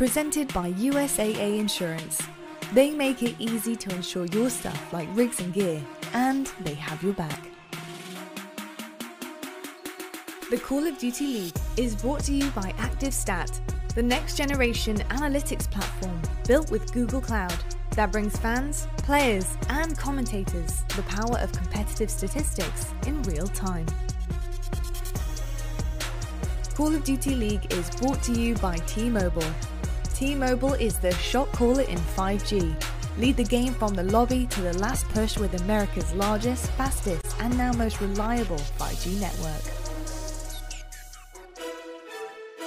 presented by USAA Insurance. They make it easy to insure your stuff like rigs and gear, and they have your back. The Call of Duty League is brought to you by ActiveStat, the next generation analytics platform built with Google Cloud that brings fans, players, and commentators the power of competitive statistics in real time. Call of Duty League is brought to you by T-Mobile. T-Mobile is the shot caller in 5G. Lead the game from the lobby to the last push with America's largest, fastest, and now most reliable 5G network.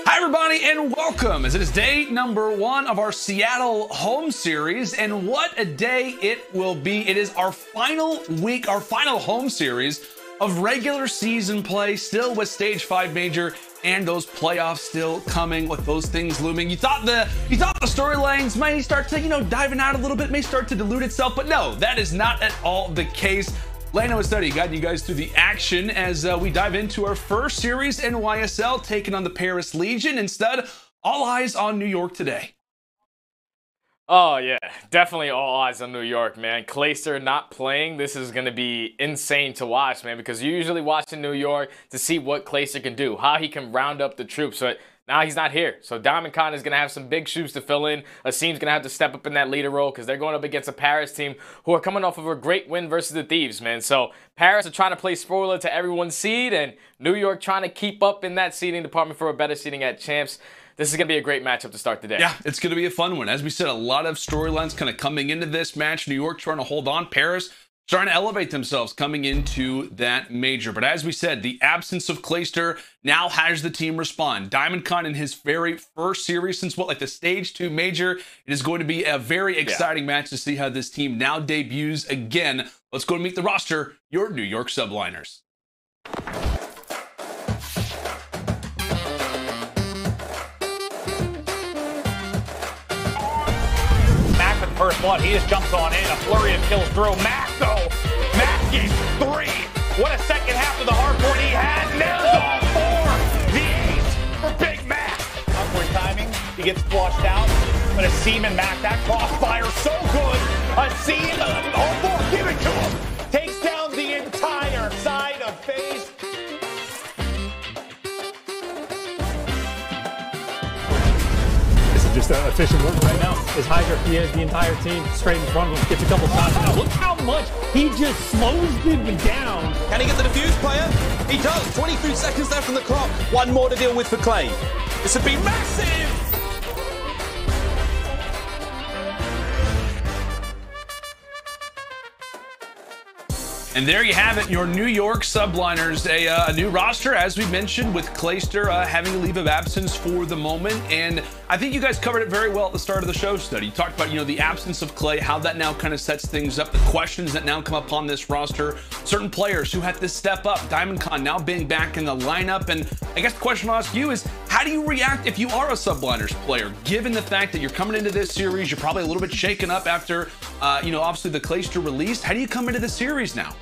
Hi, everybody, and welcome as it is day number one of our Seattle home series. And what a day it will be! It is our final week, our final home series of regular season play, still with Stage 5 Major and those playoffs still coming with those things looming. You thought the you thought the storylines may start to, you know, diving out a little bit, may start to dilute itself, but no, that is not at all the case. Lano and Study guiding you guys through the action as uh, we dive into our first series NYSL taking on the Paris Legion. Instead, all eyes on New York today. Oh yeah, definitely all eyes on New York, man. Clayster not playing, this is gonna be insane to watch, man, because you're usually watching New York to see what Clayster can do, how he can round up the troops. But now he's not here. So Diamondcon is going to have some big shoes to fill in. Asim's going to have to step up in that leader role because they're going up against a Paris team who are coming off of a great win versus the Thieves, man. So Paris are trying to play spoiler to everyone's seed, and New York trying to keep up in that seeding department for a better seeding at champs this is going to be a great matchup to start the day. Yeah, it's going to be a fun one. As we said, a lot of storylines kind of coming into this match. New York trying to hold on. Paris trying to elevate themselves coming into that major. But as we said, the absence of Clayster now has the team respond. Diamondcon in his very first series since what, like the stage two major, it is going to be a very exciting yeah. match to see how this team now debuts again. Let's go and meet the roster, your New York Subliners. First blood. He just jumps on in. A flurry of kills through. Mack, though. Mack gets three. What a second half of the hard point he had. Nails all four. The eight for Big Mac. Upward timing. He gets flushed out. But Asim and Mack, that crossfire so good. A Seam, all oh, four, give it to him. Just uh, efficient work right now. Is Hydra, has the entire team straight in front of him, gets a couple shots. Now look how much he just slows them down. Can he get the defuse player? He does. 23 seconds left on the clock. One more to deal with for Clay. This would be massive. And there you have it, your New York Subliners, a, uh, a new roster, as we mentioned, with Clayster uh, having a leave of absence for the moment. And I think you guys covered it very well at the start of the show study. You talked about, you know, the absence of Clay, how that now kind of sets things up, the questions that now come upon this roster, certain players who had to step up, Diamondcon now being back in the lineup. And I guess the question I'll ask you is, how do you react if you are a Subliners player, given the fact that you're coming into this series, you're probably a little bit shaken up after, uh, you know, obviously the Clayster release. How do you come into the series now?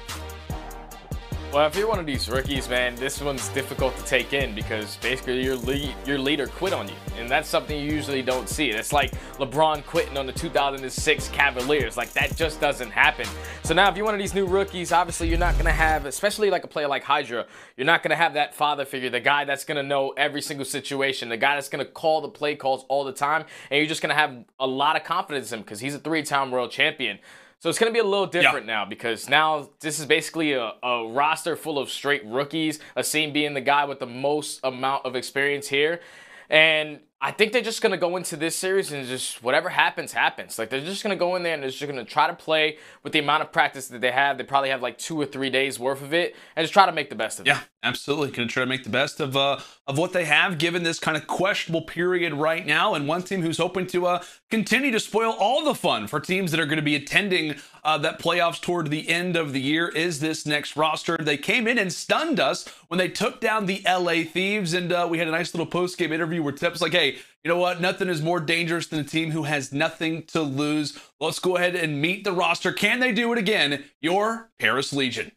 Well, if you're one of these rookies, man, this one's difficult to take in because basically your your leader quit on you, and that's something you usually don't see. It's like LeBron quitting on the 2006 Cavaliers. Like that just doesn't happen. So now, if you're one of these new rookies, obviously you're not gonna have, especially like a player like Hydra, you're not gonna have that father figure, the guy that's gonna know every single situation, the guy that's gonna call the play calls all the time, and you're just gonna have a lot of confidence in him because he's a three-time world champion. So it's going to be a little different yeah. now because now this is basically a, a, roster full of straight rookies. Asim being the guy with the most amount of experience here. And I think they're just going to go into this series and just whatever happens, happens. Like they're just going to go in there and they're just going to try to play with the amount of practice that they have. They probably have like two or three days worth of it and just try to make the best of yeah, it. Yeah, absolutely. Going to try to make the best of uh, of what they have given this kind of questionable period right now. And one team who's hoping to uh, continue to spoil all the fun for teams that are going to be attending uh, that playoffs toward the end of the year is this next roster. They came in and stunned us when they took down the LA Thieves. And uh, we had a nice little post game interview where Tip's like, hey, you know what? Nothing is more dangerous than a team who has nothing to lose. Let's go ahead and meet the roster. Can they do it again? Your Paris Legion.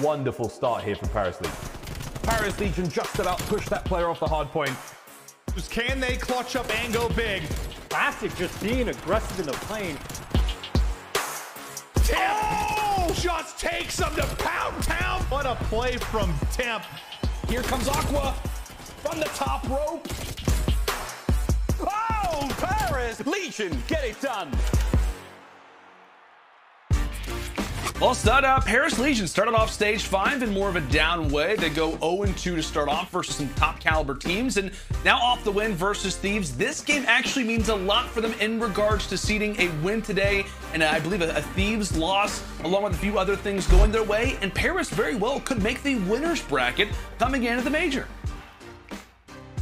Wonderful start here for Paris Legion. Paris Legion just about pushed that player off the hard point. Just Can they clutch up and go big? Classic just being aggressive in the plane. Temp oh, just takes them to Pound Town. What a play from Temp. Here comes Aqua from the top rope. Oh, Paris Legion, get it done. Well, stud up. Paris Legion started off stage five in more of a down way. They go 0-2 to start off versus some top caliber teams, and now off the win versus Thieves. This game actually means a lot for them in regards to seeding a win today, and uh, I believe a, a Thieves loss, along with a few other things going their way. And Paris very well could make the winners bracket coming into the major.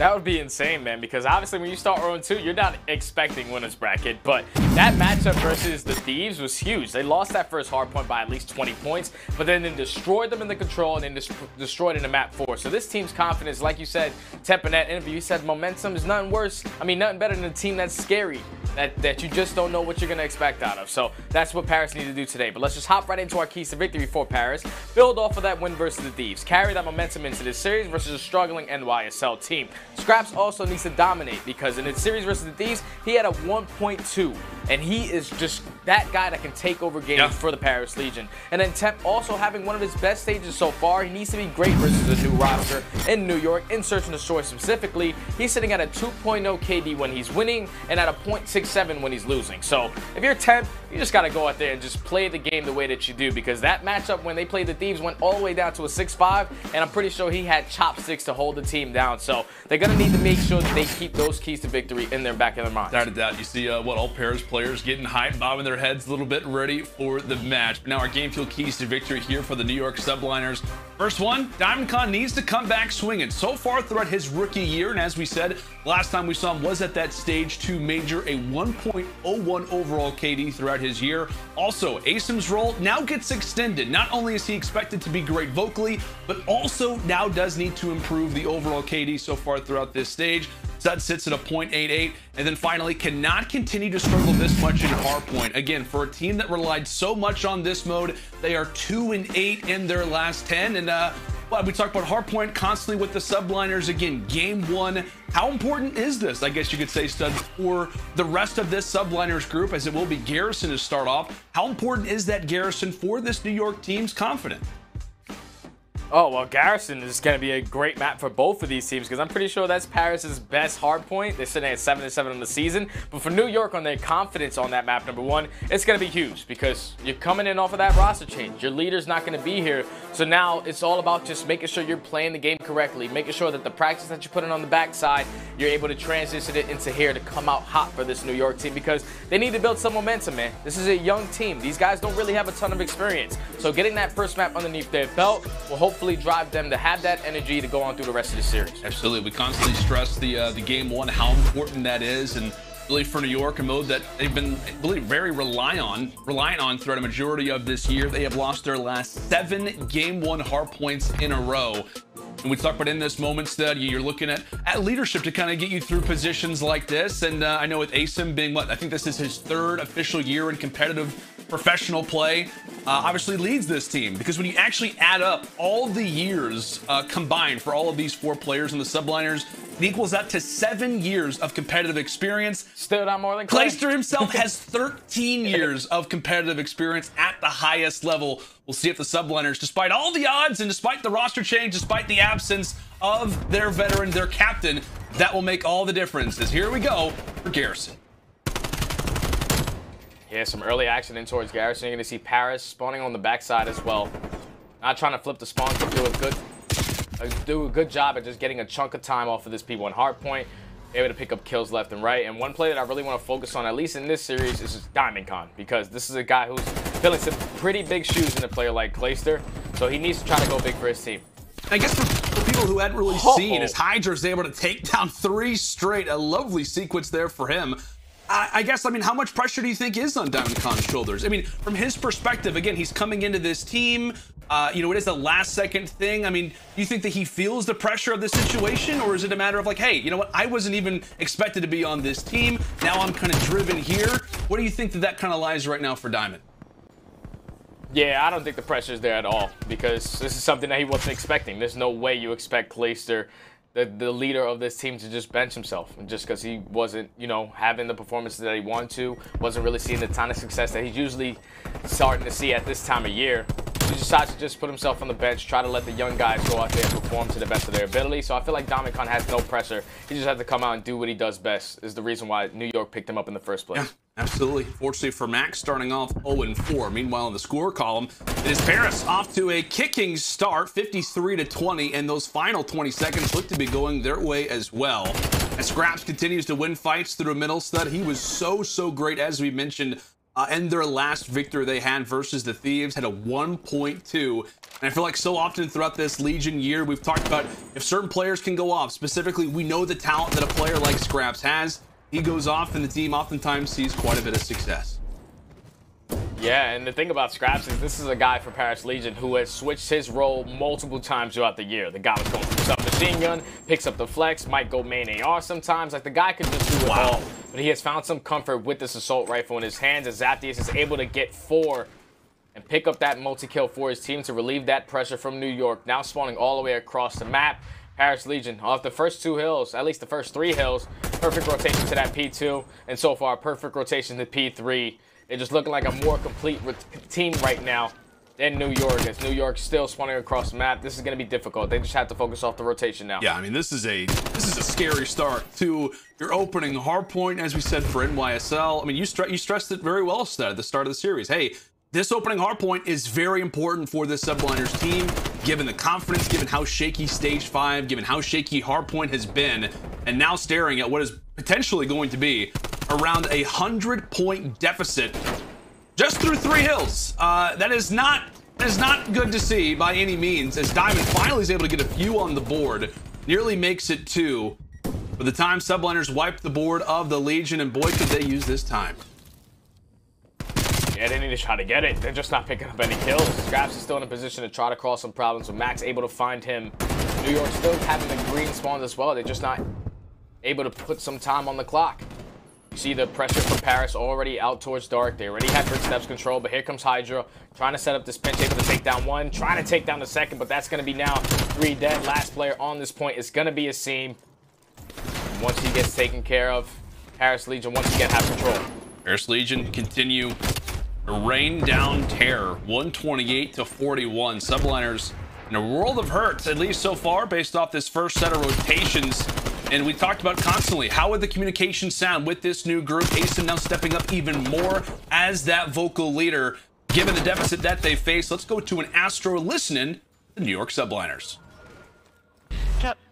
That would be insane, man, because obviously when you start 0-2, you're not expecting winners bracket, but that matchup versus the Thieves was huge. They lost that first hard point by at least 20 points, but then they destroyed them in the control and then des destroyed in the map four. So this team's confidence, like you said, Temp in that interview, he said momentum is nothing worse. I mean, nothing better than a team that's scary, that, that you just don't know what you're going to expect out of. So that's what Paris need to do today. But let's just hop right into our keys to victory for Paris. Build off of that win versus the Thieves. Carry that momentum into this series versus a struggling NYSL team. Skrapz also needs to dominate because in its series versus the Thieves, he had a 1.2, and he is just that guy that can take over games Yeah. for the Paris Legion. And then Temp also having one of his best stages so far. He needs to be great versus a new roster in New York, in Search and Destroy specifically. He's sitting at a 2.0 KD when he's winning and at a 0.67 when he's losing. So if you're Temp, you just got to go out there and just play the game the way that you do because that matchup when they played the Thieves went all the way down to a 6-5, and I'm pretty sure he had chopsticks to hold the team down. So they're going to need to make sure that they keep those keys to victory in their back of their mind. Without a doubt, you see uh, what all Paris players getting hyped, bobbing their heads a little bit, ready for the match. Now our game fuel keys to victory here for the New York Subliners. First one, Diamondcon needs to come back swinging. So far throughout his rookie year, and as we said, last time we saw him was at that stage two major, a 1.01 overall KD throughout his year. Also, Asim's role now gets extended. Not only is he expected to be great vocally, but also now does need to improve the overall KD so far this stage. Stud sits at a 0.88, and then finally cannot continue to struggle this much in hardpoint. Again, for a team that relied so much on this mode, they are two and eight in their last 10. And uh, well, we talk about hardpoint constantly with the subliners. Again, game one. How important is this? I guess you could say, Stud, for the rest of this subliners group, as it will be Garrison to start off. How important is that Garrison for this New York team's confidence? Oh, well, Garrison is going to be a great map for both of these teams because I'm pretty sure that's Paris's best hard point. They're sitting at 7 7 on the season. But for New York, on their confidence on that map, number one, it's going to be huge because you're coming in off of that roster change. Your leader's not going to be here. So now it's all about just making sure you're playing the game correctly, making sure that the practice that you're putting on the backside, you're able to transition it into here to come out hot for this New York team because they need to build some momentum, man. This is a young team. These guys don't really have a ton of experience. So getting that first map underneath their belt will hopefully drive them to have that energy to go on through the rest of the series. Absolutely. We constantly stress the uh, the game one, how important that is, and really for New York, a mode that they've been really very rely on, reliant on throughout a majority of this year. They have lost their last seven game one hard points in a row. And we talk about in this moment that you're looking at, at leadership to kind of get you through positions like this. And uh, I know with Asim being what I think this is his third official year in competitive professional play, uh, obviously leads this team because when you actually add up all the years uh, combined for all of these four players and the subliners, it equals out to seven years of competitive experience. Still not more than Clay. Clayster himself has 13 years of competitive experience at the highest level. We'll see if the subliners, despite all the odds and despite the roster change, despite the absence of their veteran, their captain, that will make all the difference. As here we go for Garrison. Yeah, some early action in towards Garrison. You're going to see Paris spawning on the backside as well. Not trying to flip the spawn, but do a good uh, do a good job at just getting a chunk of time off of this P1 hard point. Able to pick up kills left and right. And one play that I really want to focus on, at least in this series, is just Diamondcon. Because this is a guy who's filling some pretty big shoes in a player like Clayster. So he needs to try to go big for his team. I guess for, for people who hadn't really Oh. seen, as Hydra's able to take down three straight, a lovely sequence there for him. I, I guess, I mean, how much pressure do you think is on Diamondcon's shoulders? I mean, from his perspective, again, he's coming into this team. Uh, you know, it is a last second thing. I mean, do you think that he feels the pressure of the situation, or is it a matter of like, hey, you know what? I wasn't even expected to be on this team. Now I'm kind of driven here. What do you think that that kind of lies right now for Diamond? Yeah, I don't think the pressure's there at all because this is something that he wasn't expecting. There's no way you expect Clayster, the, the leader of this team, to just bench himself just because he wasn't, you know, having the performances that he wanted to, wasn't really seeing the ton of success that he's usually starting to see at this time of year. He decides to just put himself on the bench, try to let the young guys go out there and perform to the best of their ability. So I feel like Dominic has no pressure. He just has to come out and do what he does best. Is the reason why New York picked him up in the first place. Yeah. Absolutely. Fortunately for Max, starting off 0 4. Meanwhile, in the score column, it is Paris off to a kicking start, 53 to 20, and those final 20 seconds look to be going their way as well. As Skrapz continues to win fights through a middle stud, he was so so great as we mentioned. Uh, and their last victory they had versus the Thieves had a 1.2. And I feel like so often throughout this Legion year, we've talked about if certain players can go off. Specifically, we know the talent that a player like Skrapz has he goes off and the team oftentimes sees quite a bit of success. Yeah, and the thing about Skrapz is this is a guy for Paris Legion who has switched his role multiple times throughout the year. The guy was going for submachine gun, picks up the flex, might go main AR sometimes. Like the guy could just do it wow. all. But he has found some comfort with this assault rifle in his hands as Zaptius is able to get four and pick up that multi-kill for his team to relieve that pressure from New York. Now spawning all the way across the map. Paris Legion off the first two hills, at least the first three hills. Perfect rotation to that P2, and so far, perfect rotation to P3. They're just looking like a more complete team right now than New York. As New York still spawning across the map, this is going to be difficult. They just have to focus off the rotation now. Yeah, I mean, this is a this is a scary start to your opening hard point, as we said for NYSL. I mean, you, stre you stressed it very well, at the start of the series. Hey, this opening hardpoint is very important for this Subliners team, given the confidence, given how shaky Stage 5, given how shaky hardpoint has been, and now staring at what is potentially going to be around a 100-point deficit just through three hills. Uh, that is not that is not good to see by any means, as Diamond finally is able to get a few on the board, nearly makes it two. By the time Subliners wipe the board of the Legion, and boy, could they use this time. Need to try to get it. They're just not picking up any kills. Skrapz is still in a position to try to cause some problems with Max able to find him. New York still having the green spawns as well. They're just not able to put some time on the clock. You see the pressure from Paris already out towards Dark. They already had first steps control, but here comes Hydra trying to set up this pinch, able to take down one, trying to take down the second, but that's going to be now three dead. Last player on this point is going to be Asim. Once he gets taken care of, Paris Legion once again have control. Paris Legion continue rain down terror 128 to 41 subliners in a world of hurt at least so far based off this first set of rotations. And we talked about constantly how would the communication sound with this new group? Asim now stepping up even more as that vocal leader given the deficit that they face. Let's go to an astro listening the new york subliners.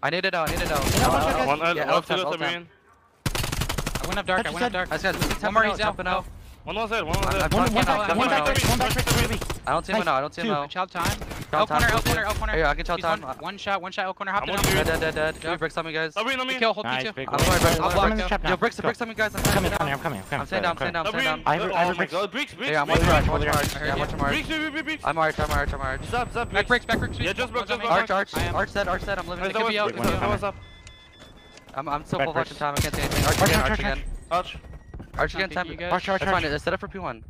I need it out, I need it out. Uh, one, uh, yeah, off to the main. I went up dark, I went up dark. Guys, guys, One more, he's out. jumping out. One was there, one was there. One, talking one back, one back, I'm one back, one back, I don't see him now, I don't see him now. Child time. Child L corner, time. L corner, L corner. Here, I can child time. One shot, one shot, L corner. Hop I'm down. Dead, dead, dead, dead. Give Yeah. me bricks on me, guys. Double in on me. Kill, hold Nice, P2. I'm sorry, bricks. I'll I'm block sorry. it. trap Yo, now. bricks, Go. bricks on me, guys. I'm I'm coming, I'm coming, I'm coming. I'm staying down, I'm staying down, I'm staying down. I have- I a bricks. bricks, bricks. Yeah, I'm bricks, watching bricks, Arch, watching. Arch. Yeah, I'm watching Arch. Bricks, bricks, bricks, bricks. I'm Arch, I'm Arch, I'm Arch. Zap, zap, Back bricks. bricks, back bricks. Yeah, just broke, just broke. Arch, Arch. I am. Arch said, Arch said, I'm living Nice, the double, be out, double, could be double, out. double, I'm, I'm so Back full bricks. fucking time, I can't see anything. Arch Arch, again, arch, Arch arch, again. Arch. Arch again, Not time. peeking, you guys. Arch, arch, That's fine, arch. let's set up for P1.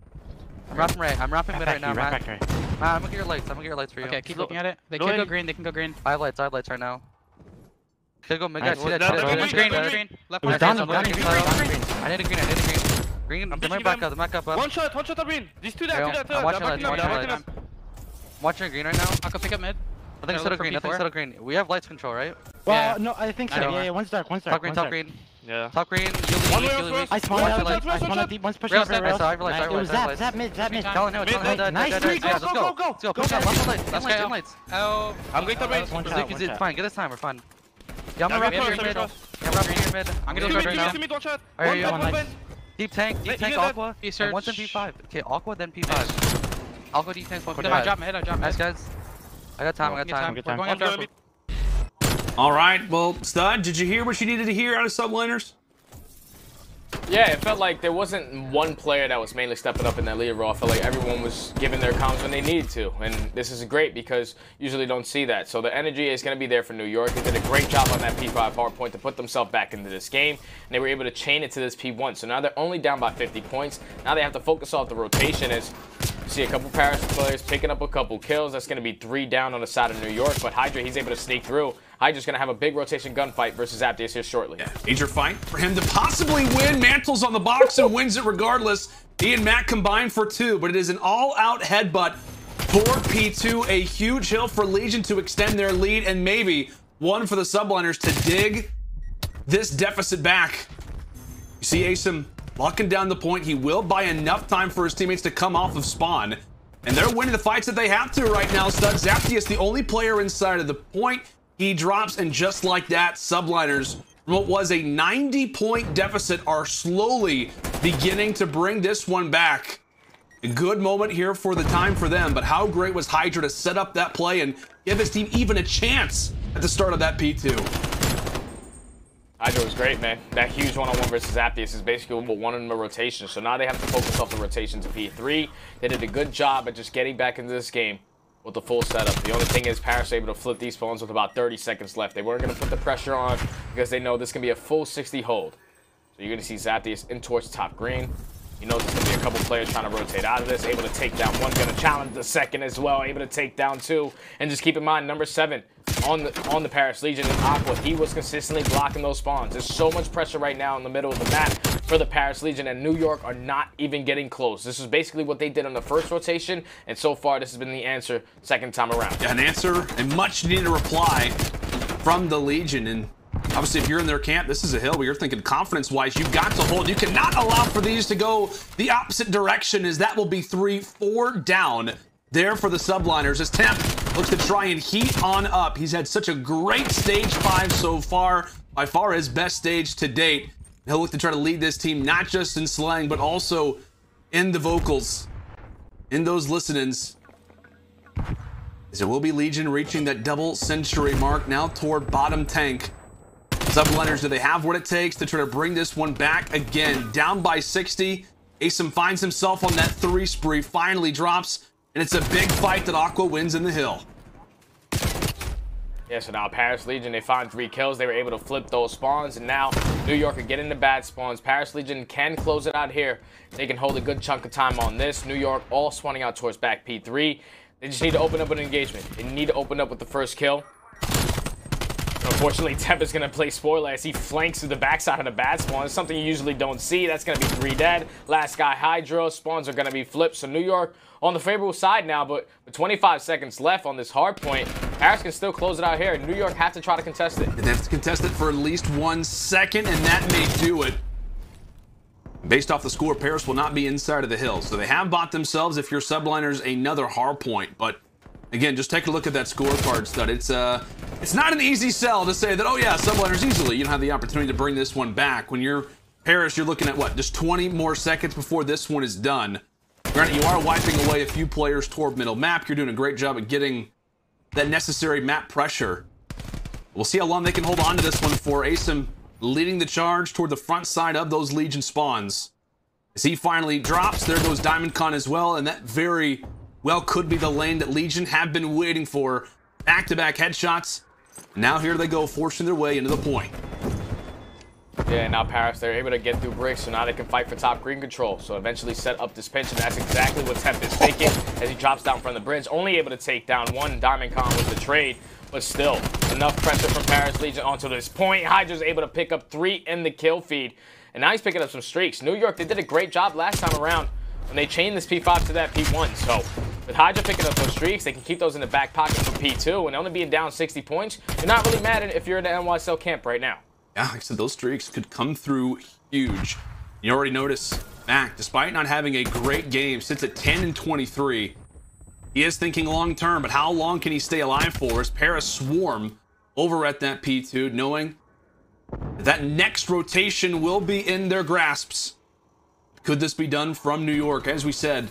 I'm rapping right, I'm rapping Right mid right now, to right man. back to you. Man, I'm gonna get your lights, I'm gonna get your lights for you. Okay, keep looking at it. They can go green, they can go green. I have lights, I have lights right now. Could go mid, Nice. guys. See that, Down, see that, down, see down, that, Green, see green. Left It down, I'm down, looking down, at down, it. green. I need a green, I need a green. Green, I'm the pushing mic back up, the mic up. up. One shot, one shot, green. These two there, two there, I'm watching lights, backing up, watching lights. I'm watching green right now. I'll go pick up mid. Nothing Gotta set look green, nothing P4. set of green. We have lights control, right? Well, no, I think so. Yeah, yeah, one's dark, one's dark. Top green, top green. Yeah. Top green, you One leave, way, you one leave. way. I spawned Watch out out, lights, watch I out, spawned watch out deep, one's pushing Rail up step. rail. Nice, I have lights, I have It was lights, I have zap, lights. zap mid, zap mid. time. Callan, no, Mid, Callan, mid. dead, Nice, dead, three, dead, go. Let's go, go. go, go. Let's go, Go, push go, up, go. left lights, Let's left lights, go. left lights. Oh. I'm going to One rain. shot, Zeke one is it's shot. fine, get this time, we're fine. Yeah, I'm Yeah, gonna we wrap cross, here we mid. cross. Yeah, I'm wrapping here mid. I'm I'm gonna gonna go go mid, right two now. mid, two mid, one shot. Are One you bed, on one lights? bed. Deep tank, Hey, deep you tank, get that? aqua. He And one's in search. P5. Okay, aqua, then P5. Aqua, deep tank, one I drop P5. mid, I drop Nice, mid. guys. I got time, I got Good time. Good We're time. going One's after gonna be- all right well stud did you hear what you needed to hear out of subliners Yeah, it felt like there wasn't one player that was mainly stepping up in that lead role. I felt like everyone was giving their comms when they needed to. And this is great because usually don't see that. So the energy is going to be there for New York. They did a great job on that P5 hard point to put themselves back into this game. And they were able to chain it to this P1. So now they're only down by 50 points. Now they have to focus off the rotation as See a couple Paris players picking up a couple kills. That's going to be three down on the side of New York. But Hydra, he's able to sneak through. Hydra's going to have a big rotation gunfight versus Zaptius here shortly. Yeah, major fight for him to possibly win. Mantles on the box and wins it regardless. He and Matt combined for two, but it is an all-out headbutt toward P2. A huge hill for Legion to extend their lead, and maybe one for the subliners to dig this deficit back. You see Asim locking down the point. He will buy enough time for his teammates to come off of spawn. And they're winning the fights that they have to right now, Stud. Zaptius, the only player inside of the point. He drops, and just like that, subliners from what was a 90 point deficit are slowly beginning to bring this one back. A good moment here for the time for them, but how great was Hydra to set up that play and give his team even a chance at the start of that P2? Hydra was great, man. That huge one-on-one versus Zaptius is basically one in the rotation. So now they have to focus off the rotation to P3. They did a good job at just getting back into this game with the full setup. The only thing is Paris able to flip these phones with about 30 seconds left. They weren't going to put the pressure on because they know this can be a full 60 hold. So you're going to see Zaptius in towards top green. You know there's going to be a couple players trying to rotate out of this. Able to take down one, going to challenge the second as well. Able to take down two. And just keep in mind, number seven on the on the Paris Legion is Aqua. He was consistently blocking those spawns. There's so much pressure right now in the middle of the map for the Paris Legion, and New York are not even getting close. This is basically what they did on the first rotation, and so far this has been the answer second time around. Yeah, an answer and much needed reply from the Legion. And obviously, if you're in their camp, this is a hill where you're thinking confidence-wise, you've got to hold. You cannot allow for these to go the opposite direction, as that will be three, four down there for the subliners as Temp looks to try and heat on up. He's had such a great stage five so far, by far his best stage to date. He'll look to try to lead this team, not just in slang, but also in the vocals, in those listenings. As it will be Legion reaching that double century mark now toward bottom tank. Subliners, do they have what it takes to try to bring this one back again? Down by 60. Asim finds himself on that three spree, finally drops, and it's a big fight that Aqua wins in the hill. Yeah, so now Paris Legion, they find three kills. They were able to flip those spawns, and now New York are getting the bad spawns. Paris Legion can close it out here. They can hold a good chunk of time on this. New York all spawning out towards back P3. They just need to open up an engagement. They need to open up with the first kill. Unfortunately, Temp is going to play spoiler as he flanks to the backside of the bad spawn. It's something you usually don't see. That's going to be three dead. Last guy, Hydra. Spawns are going to be flipped. So New York on the favorable side now, but with 25 seconds left on this hard point, Paris can still close it out here. New York have to try to contest it. They have to contest it for at least one second, and that may do it. Based off the score, Paris will not be inside of the hill. So they have bought themselves, if you're subliners, another hard point. But again, just take a look at that scorecard stud. It's uh, it's not an easy sell to say that, oh yeah, subliners easily. You don't have the opportunity to bring this one back. When you're Paris, you're looking at what, just 20 more seconds before this one is done. Granted, you are wiping away a few players toward middle map. You're doing a great job at getting that necessary map pressure. We'll see how long they can hold on to this one for Asim leading the charge toward the front side of those Legion spawns. As he finally drops, there goes Diamondcon as well, and that very well could be the lane that Legion have been waiting for. Back-to-back -back headshots. Now here they go, forcing their way into the point. Yeah, now Paris, they're able to get through bricks, so now they can fight for top green control. So eventually set up this pinch, and that's exactly what Temp is thinking as he drops down from the bridge. Only able to take down one Diamondcon with the trade, but still, enough pressure from Paris Legion onto this point. Hydra's able to pick up three in the kill feed, and now he's picking up some streaks. New York, they did a great job last time around when they chain this P5 to that P1. So with Hydra picking up those streaks, they can keep those in the back pocket for P2, and only being down 60 points, you're not really mad if you're in the NYSL camp right now. Yeah, like I said, those streaks could come through huge. You already notice Mack, despite not having a great game, sits at 10 and 23. He is thinking long term, but how long can he stay alive for as Paris swarm over at that P2, knowing that, that next rotation will be in their grasps? Could this be done from New York? As we said,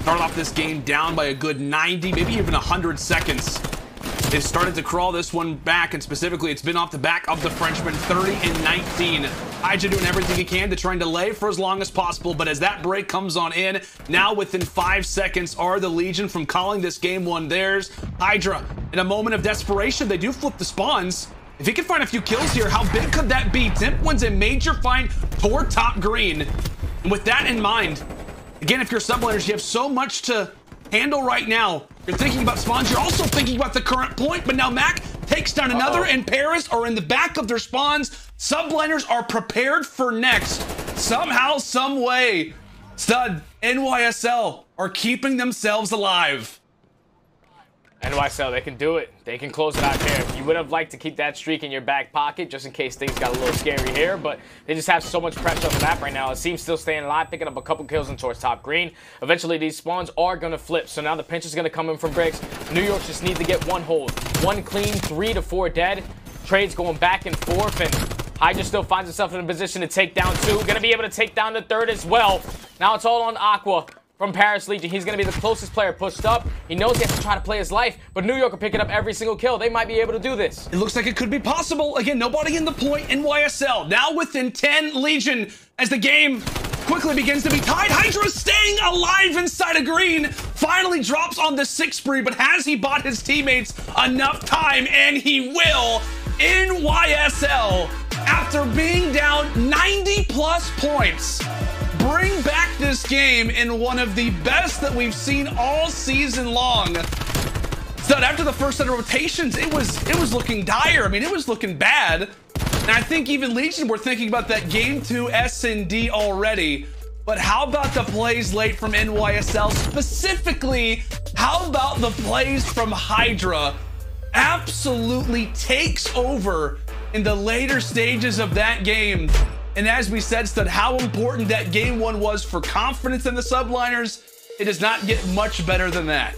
start off this game down by a good 90, maybe even 100 seconds. They've started to crawl this one back, and specifically, it's been off the back of the Frenchman, 30 and 19. Hydra doing everything he can to try and delay for as long as possible, but as that break comes on in, now within five seconds are the Legion from calling this game one theirs. Hydra, in a moment of desperation, they do flip the spawns. If he can find a few kills here, how big could that be? Temp wins a major find toward top green. And with that in mind, Again, if you're subliners, you have so much to handle right now. You're thinking about spawns. You're also thinking about the current point, but now Mack takes down another, Uh-oh. and Paris are in the back of their spawns. Subliners are prepared for next. Somehow, some way, Stud, NYSL are keeping themselves alive. NYSL, they can do it. They can close it out here. You would have liked to keep that streak in your back pocket just in case things got a little scary here, but they just have so much pressure on the map right now. It seems still staying alive, picking up a couple kills in towards top green. Eventually, these spawns are going to flip, so now the pinch is going to come in from bricks. New York just needs to get one hold. One clean, three to four dead. Trades going back and forth, and Hydra still finds himself in a position to take down two. Going to be able to take down the third as well. Now it's all on Aqua from Paris Legion. He's going to be the closest player pushed up. He knows he has to try to play his life, but New York are picking up every single kill. They might be able to do this. It looks like it could be possible. Again, nobody in the point NYSL. Now within 10 Legion as the game quickly begins to be tied. Hydra staying alive inside of green. Finally drops on the six spree, but has he bought his teammates enough time? And he will NYSL after being down 90 plus points. Bring back this game in one of the best that we've seen all season long. Stud, after the first set of rotations, it was it was looking dire. I mean, it was looking bad. And I think even Legion were thinking about that game two S&D already. But how about the plays late from NYSL? Specifically, how about the plays from Hydra? Absolutely takes over in the later stages of that game. And as we said, Stud, how important that game one was for confidence in the subliners, it does not get much better than that.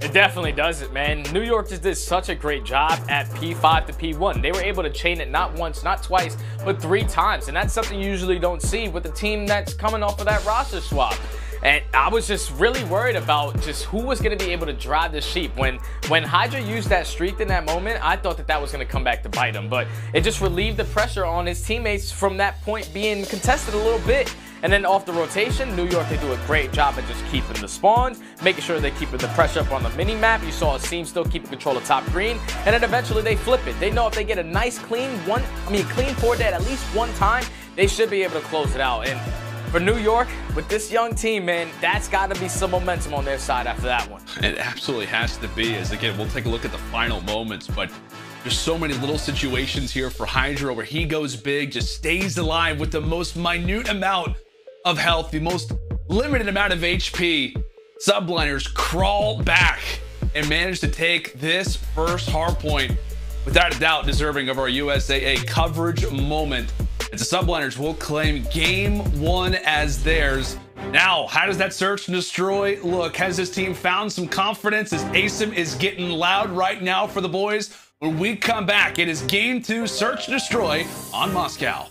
It definitely does it, man. New York just did such a great job at P5 to P1. They were able to chain it not once, not twice, but three times. And that's something you usually don't see with a team that's coming off of that roster swap. And I was just really worried about just who was going to be able to drive the sheep. When when Hydra used that streak in that moment, I thought that that was going to come back to bite him. But it just relieved the pressure on his teammates from that point being contested a little bit. And then off the rotation, New York, they do a great job at just keeping the spawns, making sure they're keeping the pressure up on the mini map. You saw Asim still keeping control of top green. And then eventually they flip it. They know if they get a nice clean one, I mean, clean four dead at least one time, they should be able to close it out. And for New York, with this young team, man, that's got to be some momentum on their side after that one. It absolutely has to be. As again, we'll take a look at the final moments, but there's so many little situations here for Hydra where he goes big, just stays alive with the most minute amount of health, the most limited amount of HP. Subliners crawl back and manage to take this first hard point, without a doubt, deserving of our USAA coverage moment. As the Subliners will claim game one as theirs. Now, how does that search and destroy look? Has this team found some confidence as ASIM is getting loud right now for the boys? When we come back, it is game two, search and destroy on Moscow.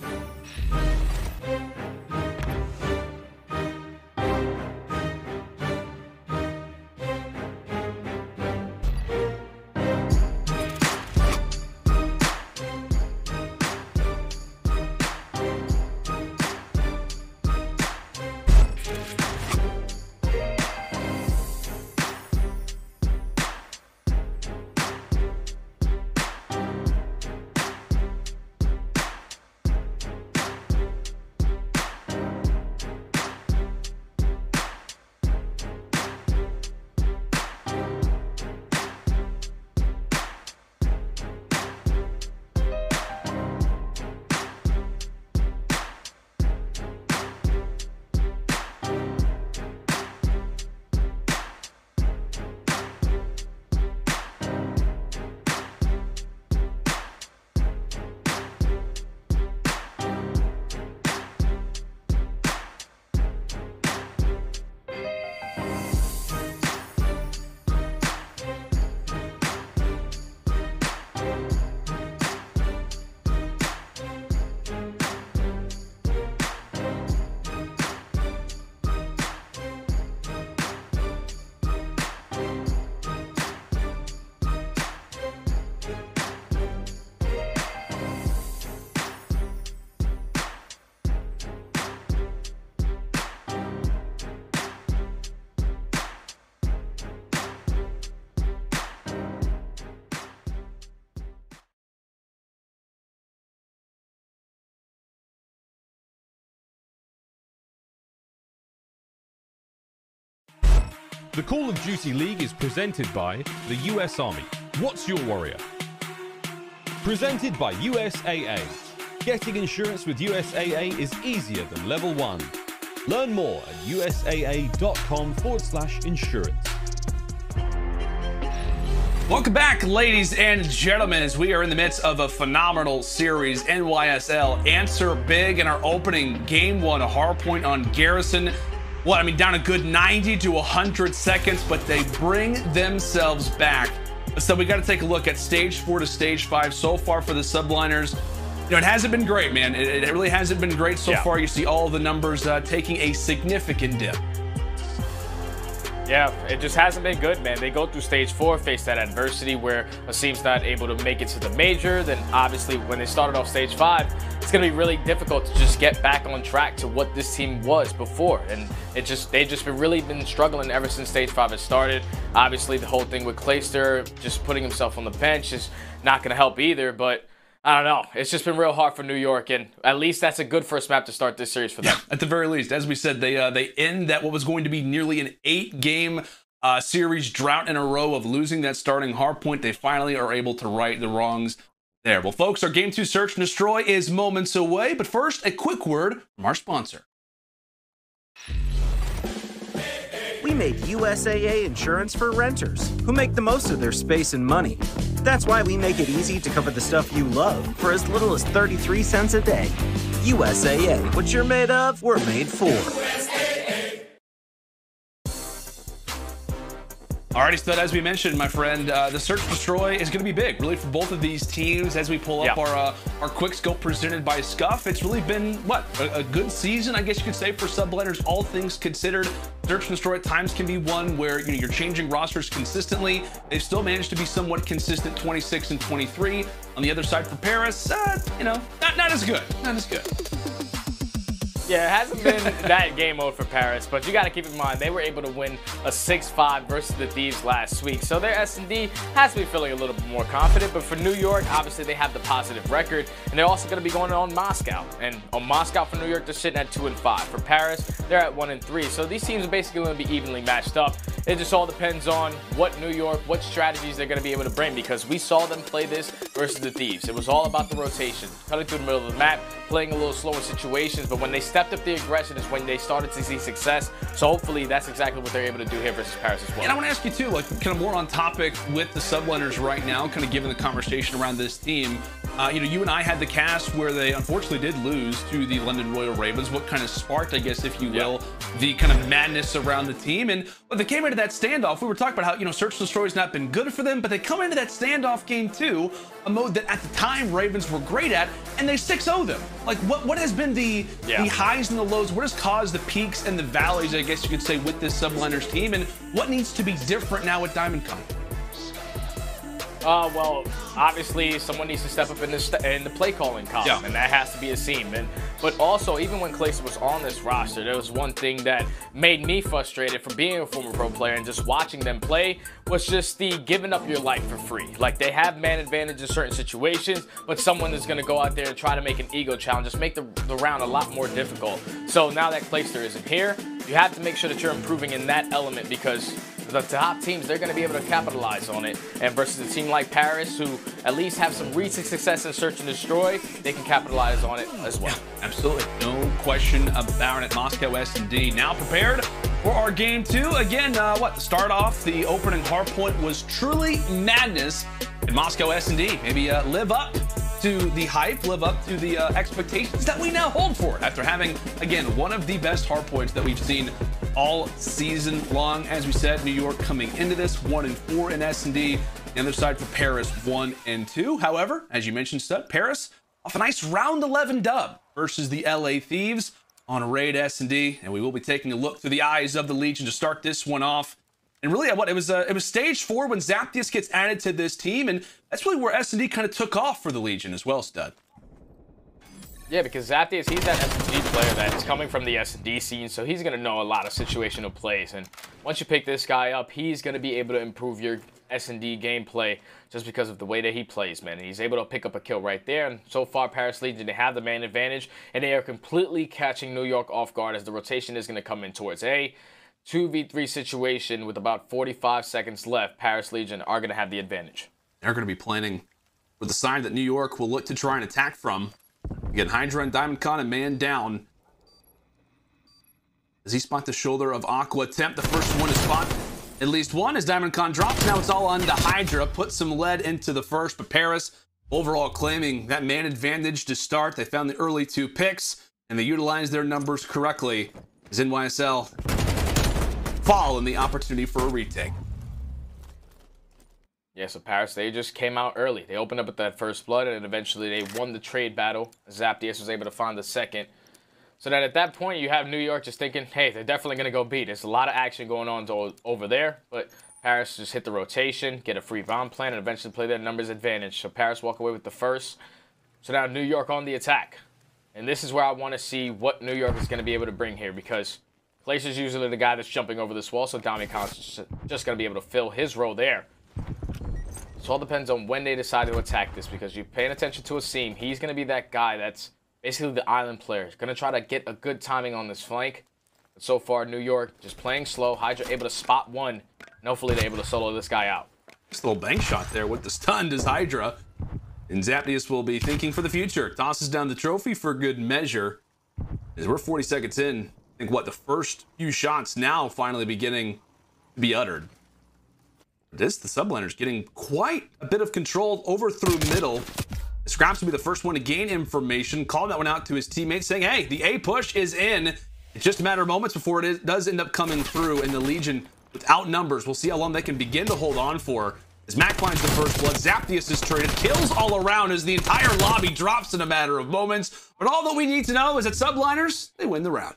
The Call of Duty League is presented by the US Army. What's your warrior? Presented by USAA. Getting insurance with USAA is easier than level one. Learn more at usaa.com forward slash insurance. Welcome back, ladies and gentlemen, as we are in the midst of a phenomenal series, NYSL. Answer big in our opening game one, a hard point on Garrison. What, I mean, down a good 90 to 100 seconds, but they bring themselves back. So we got to take a look at stage four to stage five so far for the subliners. You know, it hasn't been great, man. It, it really hasn't been great so Yeah. far. You see all the numbers uh, taking a significant dip. Yeah, it just hasn't been good, man. They go through stage four, face that adversity where Asim's not able to make it to the major. Then obviously when they started off stage five, it's gonna be really difficult to just get back on track to what this team was before. And it just they've just been really been struggling ever since stage five has started. Obviously the whole thing with Clayster just putting himself on the bench is not gonna help either, but I don't know. It's just been real hard for New York, and at least that's a good first map to start this series for them. Yeah, At the very least, as we said, they uh, they end that what was going to be nearly an eight game uh, series drought in a row of losing that starting hard point. They finally are able to right the wrongs there. Well, folks, our game two search and destroy is moments away, but first, a quick word from our sponsor. We made USAA insurance for renters who make the most of their space and money. That's why we make it easy to cover the stuff you love for as little as 33 cents a day. USAA, what you're made of, we're made for. Alrighty, so as we mentioned, my friend, uh, the search destroy is going to be big, really, for both of these teams. As we pull up Yeah. our uh, our quick scope presented by Scuff, it's really been what a, a good season, I guess you could say, for subliners. All things considered, search and destroy at times can be one where you know you're changing rosters consistently. They've still managed to be somewhat consistent, 26 and 23. On the other side for Paris, uh, you know, not not as good, not as good. Yeah, it hasn't been that game mode for Paris, but you got to keep in mind they were able to win a 6-5 versus the Thieves last week, so their S&D has to be feeling a little bit more confident. But for New York, obviously they have the positive record, and they're also going to be going on Moscow. And on Moscow for New York, they're sitting at two and five. For Paris, they're at one and three. So these teams are basically going to be evenly matched up. It just all depends on what New York, what strategies they're going to be able to bring, because we saw them play this versus the Thieves. It was all about the rotation, cutting through the middle of the map, playing a little slower situations. But when they stepped up the aggression is when they started to see success. So hopefully that's exactly what they're able to do here versus Paris as well. And I want to ask you too, like kind of more on topic with the subliners right now, kind of given the conversation around this team. Uh, you know, you and I had the cast where they unfortunately did lose to the London Royal Ravens. What kind of sparked, I guess, if you will, the kind of madness around the team. And when they came into that standoff, we were talking about how you know Search and Destroy has not been good for them, but they come into that standoff game too, a mode that at the time Ravens were great at, and they 6-0 them. Like, what what has been the Yeah. the highs and the lows? What has caused the peaks and the valleys, I guess you could say, with this subliners team? And what needs to be different now with Diamondcon? Uh, well, obviously someone needs to step up in the st- in the play calling column, Yeah. and that has to be Asim. And but also, even when Clayster was on this roster, there was one thing that made me frustrated from being a former pro player and just watching them play was just the giving up your life for free. Like they have man advantage in certain situations, but someone is going to go out there and try to make an ego challenge, just make the, the round a lot more difficult. So now that Clayster isn't here, you have to make sure that you're improving in that element because the top teams, they're going to be able to capitalize on it. And versus a team like Paris, who at least have some recent success in search and destroy, they can capitalize on it as well. Absolutely, no question about it. Moscow S&D now prepared for our game two. Again, uh, what start off the opening hard point was truly madness. And Moscow S&D maybe uh, live up to the hype, live up to the uh, expectations that we now hold for it after having again one of the best hard points that we've seen all season long. As we said, New York coming into this one and four in S&D. The other side for Paris one and two. However, as you mentioned, Stud, Paris off a nice round 11 dub versus the LA Thieves on a Raid S&D, and we will be taking a look through the eyes of the Legion to start this one off. And really, what it was, uh, it was stage four when Zaptius gets added to this team, and that's really where S&D kind of took off for the Legion as well, Stud. Yeah, because Zaptius, he's that S&D player that's coming from the S&D scene, so he's going to know a lot of situational plays. And once you pick this guy up, he's going to be able to improve your S&D gameplay just because of the way that he plays, man. And he's able to pick up a kill right there. And so far, Paris Legion, they have the man advantage, and they are completely catching New York off guard as the rotation is going to come in towards A. 2v3 situation with about 45 seconds left, Paris Legion are going to have the advantage. They're going to be planning with the side that New York will look to try and attack from. Again, Hydra and Diamondcon a man down. Does he spot the shoulder of Aqua Temp? The first one to spot at least one as Diamondcon drops. Now it's all on to Hydra. Put some lead into the first, but Paris overall claiming that man advantage to start. They found the early two picks and they utilized their numbers correctly as NYSL fall in the opportunity for a retake. Yeah, so Paris, they just came out early. They opened up with that first blood, and eventually they won the trade battle. Zaptius was able to find the second. So that at that point, you have New York just thinking, hey, they're definitely going to go beat. There's a lot of action going on over there, but Paris just hit the rotation, get a free bomb plan, and eventually play their numbers advantage. So Paris walk away with the first. So now New York on the attack. And this is where I want to see what New York is going to be able to bring here because Clayster is usually the guy that's jumping over this wall, so Diamondcon's just, just going to be able to fill his role there. It all depends on when they decide to attack this because you're paying attention to Asim. He's going to be that guy that's basically the island player. He's going to try to get a good timing on this flank. But so far, New York just playing slow. Hydra able to spot one. And hopefully they're able to solo this guy out. Just a little bank shot there with the stun does Hydra. And Zaptius will be thinking for the future. Tosses down the trophy for good measure. As we're 40 seconds in, I think what the first few shots now finally beginning to be uttered. This, the subliner's getting quite a bit of control over through middle. Skrapz will be the first one to gain information, call that one out to his teammates, saying, hey, the A push is in. It's just a matter of moments before it is, does end up coming through, and the Legion, without numbers, we'll see how long they can begin to hold on for. As Mack finds the first blood, Zaptius is traded, kills all around as the entire lobby drops in a matter of moments. But all that we need to know is that subliners, they win the round.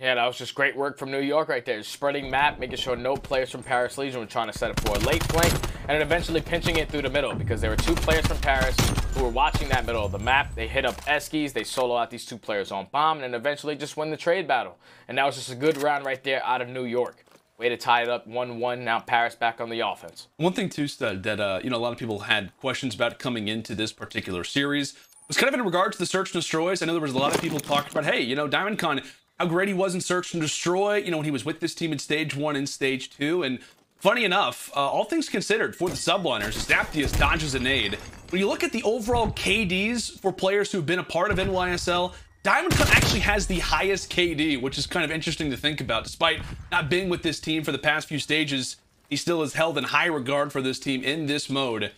Yeah, that was just great work from New York right there. Spreading map, making sure no players from Paris Legion were trying to set up for a late flank, and then eventually pinching it through the middle because there were two players from Paris who were watching that middle of the map. They hit up Eskies, they solo out these two players on bomb, and then eventually just win the trade battle. And that was just a good round right there out of New York. Way to tie it up 1-1. Now Paris back on the offense. One thing too, Stud, that uh, you know a lot of people had questions about coming into this particular series was kind of in regard to the search and destroys. I know there was a lot of people talking about, hey, you know, Diamondcon, how great he was in search and destroy. You know, when he was with this team in stage one and stage two, and funny enough, uh, all things considered, for the subliners, Zaptius dodges a nade. When you look at the overall KDs for players who've been a part of NYSL, Diamondcon actually has the highest KD, which is kind of interesting to think about. Despite not being with this team for the past few stages, he still is held in high regard for this team in this mode.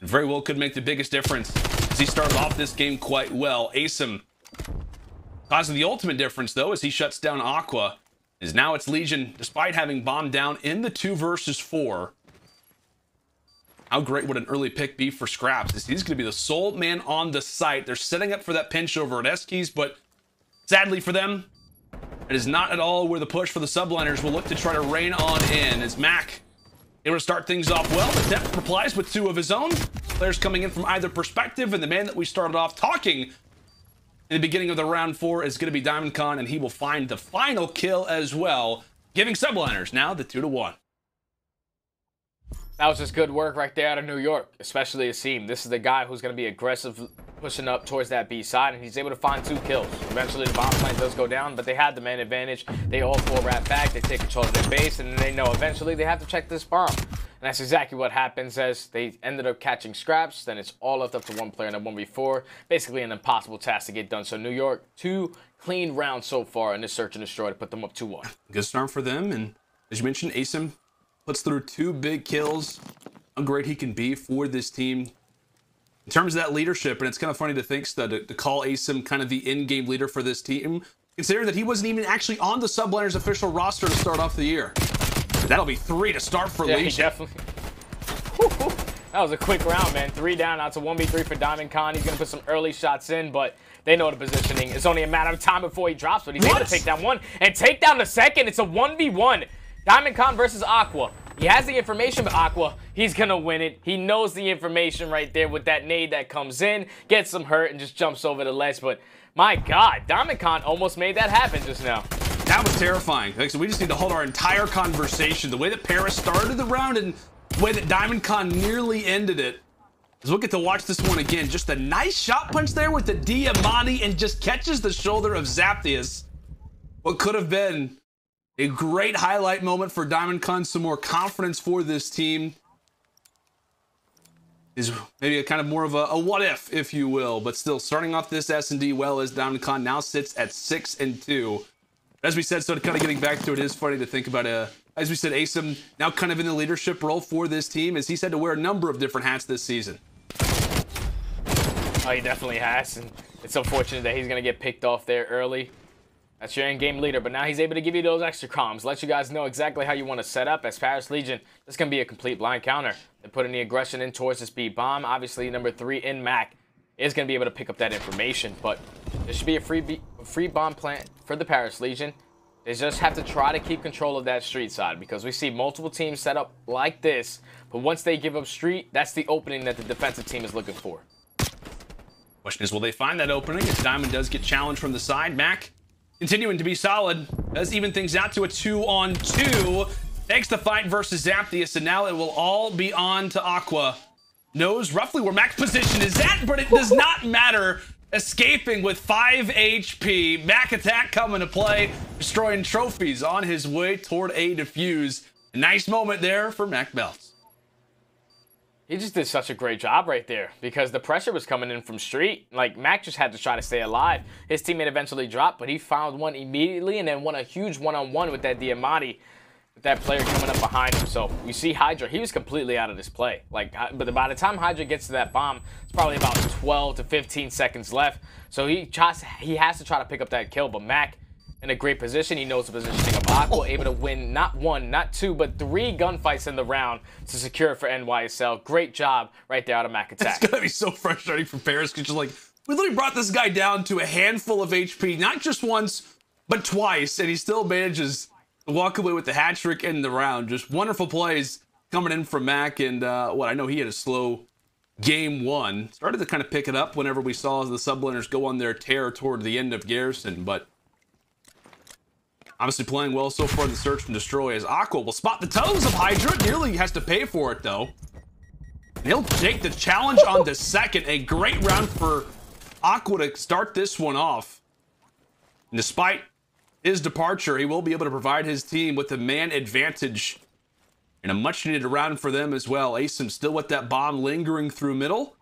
And very well could make the biggest difference as he started off this game quite well. Asim causing the ultimate difference, though, as he shuts down Aqua. Is now it's Legion, despite having bombed down in the two versus four. How great would an early pick be for Skrapz? Is he's going to be the sole man on the site. They're setting up for that pinch over at Eskies, but sadly for them, it is not at all where the push for the subliners will look to try to rain on in. As Mack able to start things off well, but Depth replies with two of his own. Players coming in from either perspective, and the man that we started off talking in the beginning of the round four is going to be Diamondcon, and he will find the final kill as well, giving subliners now the two to one. That was just good work right there out of New York, especially Asim. This is the guy who's going to be aggressive, pushing up towards that B side, and he's able to find two kills. Eventually, the bomb plane does go down, but they had the man advantage. They all four wrap back, they take control of their base, and they know eventually they have to check this bomb. And that's exactly what happens as they ended up catching Skrapz. Then it's all left up to one player in a 1v4. Basically an impossible task to get done. So New York, two clean rounds so far in this search and destroy to put them up 2-1. Good start for them, and as you mentioned, Asim puts through two big kills. How great he can be for this team. In terms of that leadership, and it's kind of funny to think to, to call Asim kind of the in-game leader for this team, considering that he wasn't even actually on the Subliners official roster to start off the year. That'll be three to start for yeah, Legion. definitely. that was a quick round, man. Three down, now a 1v3 for Diamondcon. He's going to put some early shots in, but they know the positioning. It's only a matter of time before he drops, but he's What? able to take down one and take down the second. It's a 1v1. Diamondcon versus Aqua. He has the information, but Aqua, he's to win it. He knows the information right there with that nade that comes in, gets some hurt, and just jumps over the ledge. But my God, Diamondcon almost made that happen just now. That was terrifying. Like, so we just need to hold our entire conversation. The way that Paris started the round and the way that Diamondcon nearly ended it. As we'll get to watch this one again. Just a nice shot punch there with the Diamatti and just catches the shoulder of Zaptius. What could have been A great highlight moment for Diamondcon, some more confidence for this team. Is maybe a kind of more of a, a what if, if you will, but still starting off this S&D well as Diamondcon now sits at six and two. As we said, so kind of getting back to it, it is funny to think about a, as we said, Asim now kind of in the leadership role for this team as he's had to wear a number of different hats this season. Oh, he definitely has, and it's unfortunate that he's going to get picked off there early. That's your in-game leader, but now he's able to give you those extra comms, let you guys know exactly how you want to set up. As Paris Legion, this can be a complete blind counter. They're putting the aggression in towards the speed bomb. Obviously, number three in Mack is going to be able to pick up that information, but there should be a free free bomb plant for the Paris Legion. They just have to try to keep control of that street side because we see multiple teams set up like this, but once they give up street, that's the opening that the defensive team is looking for. Question is, will they find that opening? If Diamond does get challenged from the side, Mack continuing to be solid, does even things out to a two on two. Takes the fight versus Zaptius, and now it will all be on to Aqua. Knows roughly where Mack's position is at, but it does not matter. Escaping with 5 HP. Mack attack coming to play, destroying trophies on his way toward a defuse. Nice moment there for Mack Belts. He just did such a great job right there because the pressure was coming in from street. Like Mack just had to try to stay alive. His teammate eventually dropped, but he found one immediately and then won a huge one-on-one with that Diamatti, with that player coming up behind him. So you see Hydra, he was completely out of this play. Like, but by the time Hydra gets to that bomb, it's probably about 12 to 15 seconds left. So he tries, he has to try to pick up that kill. But Mack in a great position. He knows the positioning of Aqua, able to win not one, not two, but three gunfights in the round to secure it for NYSL. Great job right there out of Mack Attack. It's gonna be so frustrating for Paris because just like we literally brought this guy down to a handful of HP, not just once, but twice, and he still manages to walk away with the hat trick in the round. Just wonderful plays coming in from Mack, and uh, what I know he had a slow game one. Started to kind of pick it up whenever we saw the subliners go on their tear toward the end of Garrison, but Obviously playing well so far in the search and destroy as Aqua will spot the toes of Hydra. Nearly has to pay for it though. And he'll take the challenge on the second. A great round for Aqua to start this one off. And despite his departure, he will be able to provide his team with a man advantage. And a much needed round for them as well. Asim still with that bomb lingering through middle.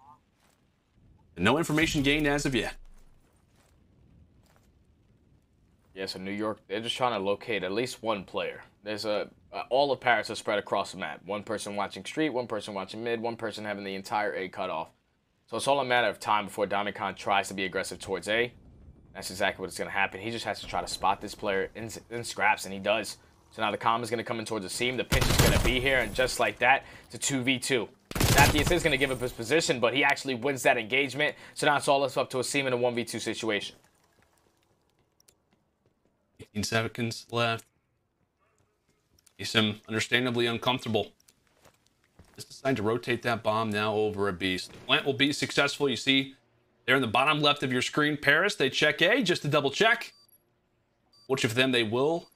And no information gained as of yet. Yeah, so New York, they're just trying to locate at least one player. There's a all of Paris is spread across the map. One person watching street, one person watching mid, one person having the entire A cut off. So it's all a matter of time before Diamond tries to be aggressive towards A. That's exactly what's going to happen. He just has to try to spot this player in, in Skrapz, and he does. So now the calm is going to come in towards the seam. The pinch is going to be here, and just like that, it's a 2v2. Zaptius is going to give up his position, but he actually wins that engagement. So now it's all up to Asim in a 1v2 situation. 18 seconds left. Asim understandably uncomfortable. Just decide to rotate that bomb now over a beast. The plant will be successful. You see there in the bottom left of your screen, Paris. They check A just to double check. Which of them they will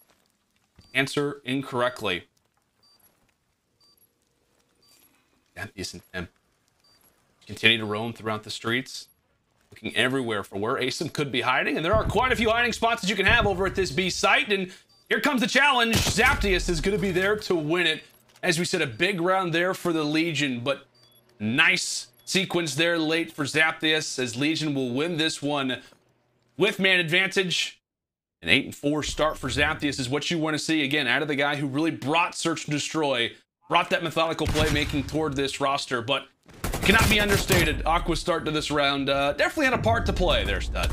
answer incorrectly. That isn't them. Continue to roam throughout the streets. Looking everywhere for where Asim could be hiding, and there are quite a few hiding spots that you can have over at this B site, and here comes the challenge. Zaptius is going to be there to win it. As we said, a big round there for the Legion, but nice sequence there late for Zaptius, as Legion will win this one with man advantage. An 8 and 4 start for Zaptius is what you want to see again out of the guy who really brought Search and Destroy, brought that methodical playmaking toward this roster, but Cannot be understated. Aqua's start to this round uh, definitely had a part to play there, stud.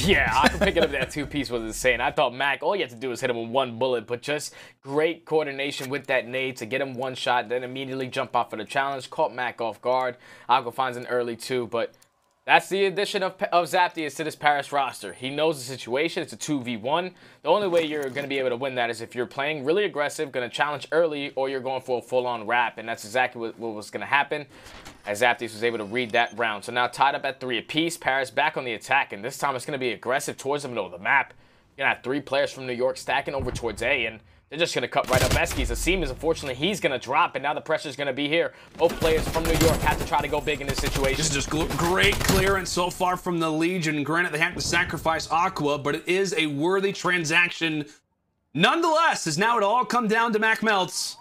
Yeah, I Aqua picking up that two piece was insane. I thought Mack, all you had to do was hit him with one bullet, but just great coordination with that nade to get him one shot, then immediately jump off for the challenge. Caught Mack off guard. Aqua finds an early two, but that's the addition of, of Zaptius to this Paris roster. He knows the situation. It's a 2v1. The only way you're going to be able to win that is if you're playing really aggressive, going to challenge early, or you're going for a full-on wrap, and that's exactly what, what was going to happen as Zaptius was able to read that round. So now tied up at three apiece. Paris back on the attack, and this time it's going to be aggressive towards the middle of the map. You're going to have three players from New York stacking over towards A, and they're just going to cut right up Eskies. Asim is unfortunately, he's going to drop, and now the pressure's going to be here. Both players from New York have to try to go big in this situation. This is just great clearance so far from the Legion. Granted, they have to sacrifice Aqua, but it is a worthy transaction Nonetheless, as now it all come down to Mack Melts.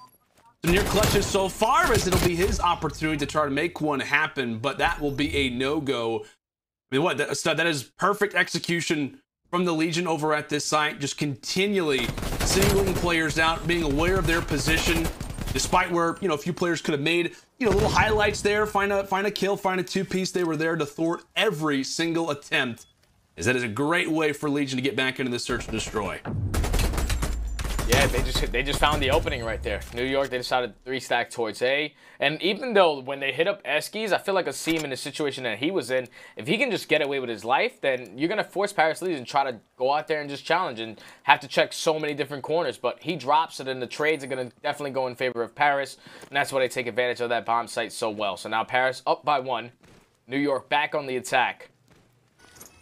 Some near clutches so far as it'll be his opportunity to try to make one happen, but that will be a no-go. I mean, what? That, that is perfect execution from the Legion over at this site, just continually singling players out, being aware of their position, despite where, you know, a few players could have made, you know, little highlights there, find a, find a kill, find a two-piece. They were there to thwart every single attempt, as that is a great way for Legion to get back into the search and destroy. Yeah, they just they just found the opening right there. New York, they decided three stack towards A. And even though when they hit up Eskies, I feel like Asim in the situation that he was in, if he can just get away with his life, then you're gonna force Paris Legion to try to go out there and just challenge and have to check so many different corners. But he drops it, and the trades are gonna definitely go in favor of Paris, and that's why they take advantage of that bomb site so well. So now Paris up by one, New York back on the attack.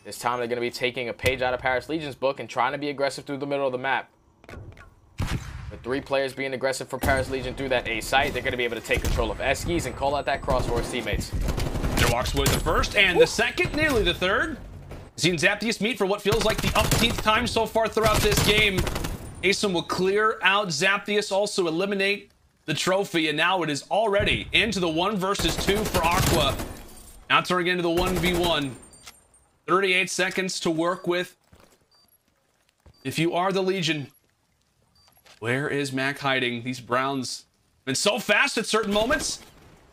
This time they're gonna be taking a page out of Paris Legion's book and trying to be aggressive through the middle of the map. With three players being aggressive for Paris Legion through that A site, they're going to be able to take control of Eskies and call out that cross for his teammates. There walks away the first and the second, nearly the third. Seen Zaptius meet for what feels like the umpteenth time so far throughout this game. Asim will clear out Zaptius, also eliminate the trophy, and now it is already into the one versus two for Aqua. Now turning into the 1v1. 38 seconds to work with. If you are the Legion, where is Mack hiding? These Browns been so fast at certain moments.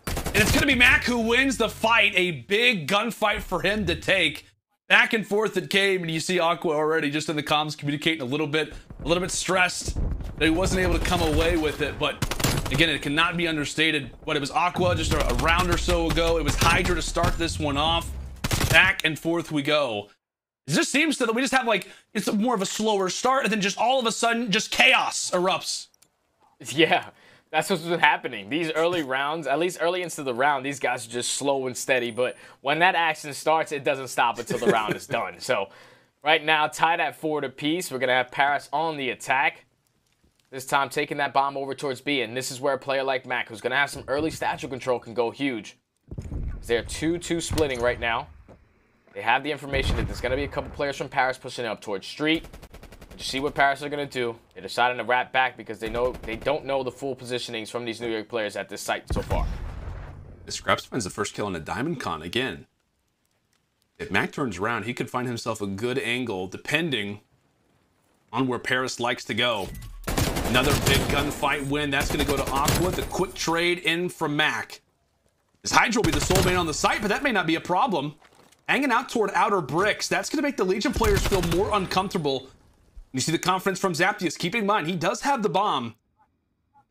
And it's going to be Mack who wins the fight. A big gunfight for him to take. Back and forth it came, and you see Aqua already just in the comms communicating a little bit, a little bit stressed that he wasn't able to come away with it. But again, it cannot be understated. What it was Aqua just a round or so ago. It was Hydra to start this one off. Back and forth we go. It just seems to that we just have like it's more of a slower start, and then just all of a sudden, just chaos erupts. Yeah, that's what's been happening. These early rounds, at least early into the round, these guys are just slow and steady. But when that action starts, it doesn't stop until the round is done. So right now, tied at four to piece. We're gonna have Paris on the attack. This time taking that bomb over towards B, and this is where a player like Mack, who's gonna have some early statue control, can go huge. They're 2-2 splitting right now. They have the information that there's going to be a couple players from Paris pushing up towards Street. But you see what Paris are going to do. They're deciding to wrap back because they know they don't know the full positionings from these New York players at this site so far. The Skrapz finds the first kill on a Diamondcon again. If Mack turns around, he could find himself a good angle depending on where Paris likes to go. Another big gunfight win. That's going to go to Aqua. The quick trade in from Mack. His Hydra will be the sole main on the site, but that may not be a problem. Hanging out toward outer bricks, that's going to make the Legion players feel more uncomfortable. You see the confidence from Zaptius. Keep in mind, he does have the bomb.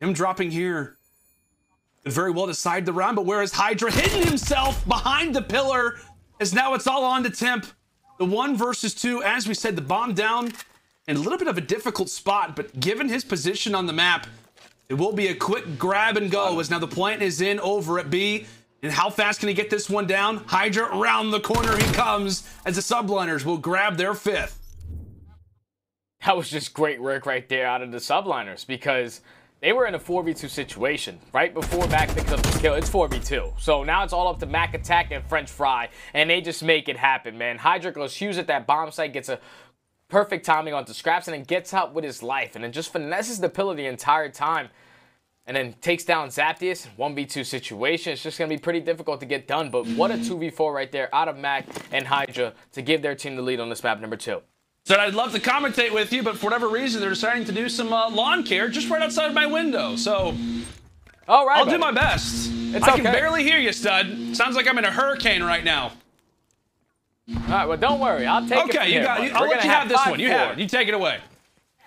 Him dropping here could very well decide the round, but whereas Hydra hidden himself behind the pillar, as now it's all on to Temp. The one versus two, as we said, the bomb down in a little bit of a difficult spot, but given his position on the map, it will be a quick grab and go as now the plant is in over at B. And how fast can he get this one down? Hydra around the corner he comes as the subliners will grab their fifth. That was just great work right there out of the subliners because they were in a 4v2 situation right before Mack picks up the kill. It's 4v2. So now it's all up to Mack Attack and French Fry, and they just make it happen, man. Hydra goes huge at that bomb site, gets a perfect timing onto Skrapz, and then gets out with his life, and then just finesses the pillar the entire time and then takes down Zaptius. 1v2 situation. It's just going to be pretty difficult to get done, but what a 2v4 right there out of Mack and Hydra to give their team the lead on this map number two. So I'd love to commentate with you, but for whatever reason, they're deciding to do some uh, lawn care just right outside my window. So, all right, I'll buddy. do my best. It's I okay. can barely hear you, stud. Sounds like I'm in a hurricane right now. All right, well, don't worry. I'll take it. Okay, you here, got. I'll let you have this one. You have it. You take it away.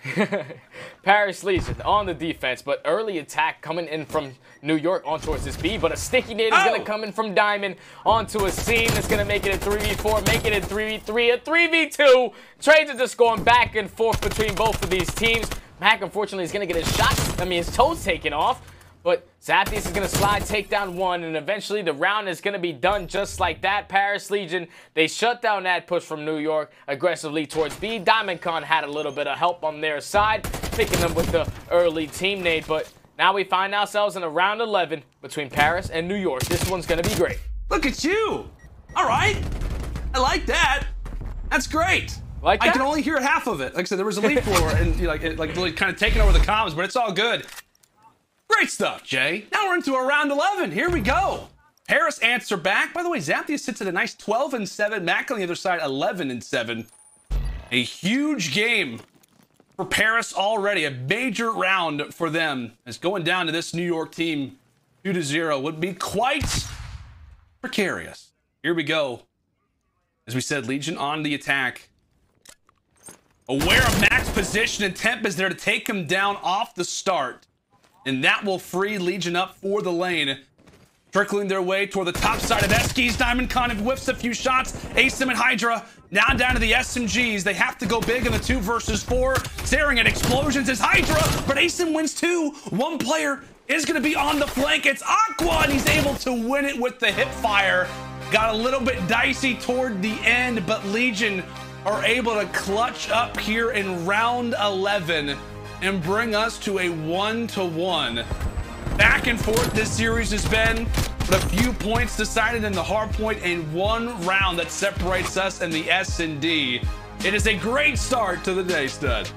Paris Legion on the defense, but early attack coming in from New York on towards this B, but a sticky nade is Oh. going to come in from Diamond onto Asim that's going to make it a 3v4, make it a 3v3, a 3v2. Trades are just going back and forth between both of these teams. Mack, unfortunately, is going to get his shot, I mean, his toes taken off. But Zaptius is going to slide, take down one, and eventually the round is going to be done just like that. Paris Legion, they shut down that push from New York aggressively towards B. Diamondcon had a little bit of help on their side, picking them with the early team nade. But now we find ourselves in a round 11 between Paris and New York. This one's going to be great. Look at you. All right. I like that. That's great. Like that? I can only hear half of it. Like I said, there was a lead floor and you know, like, it, like really kind of taking over the comms, but it's all good. Great stuff, Jay. Now we're into a round 11. Here we go. Paris answer back. By the way, Zaptia sits at a nice 12 and 7. Mack on the other side, 11 and 7. A huge game for Paris already. A major round for them. As going down to this New York team 2 to 0 would be quite precarious. Here we go. As we said, Legion on the attack. Aware of Mack's position and temp is there to take him down off the start. And that will free Legion up for the lane. Trickling their way toward the top side of Eskies. Diamondcon whiffs a few shots. Asim and Hydra now down to the SMGs. They have to go big in the two versus four. Staring at explosions is Hydra, but Asim wins two. One player is going to be on the flank. It's Aqua, and he's able to win it with the hip fire. Got a little bit dicey toward the end, but Legion are able to clutch up here in round 11 and bring us to a one to one. Back and forth this series has been, but a few points decided in the hard point and one round that separates us and the S and D. It is a great start to the day, Stud.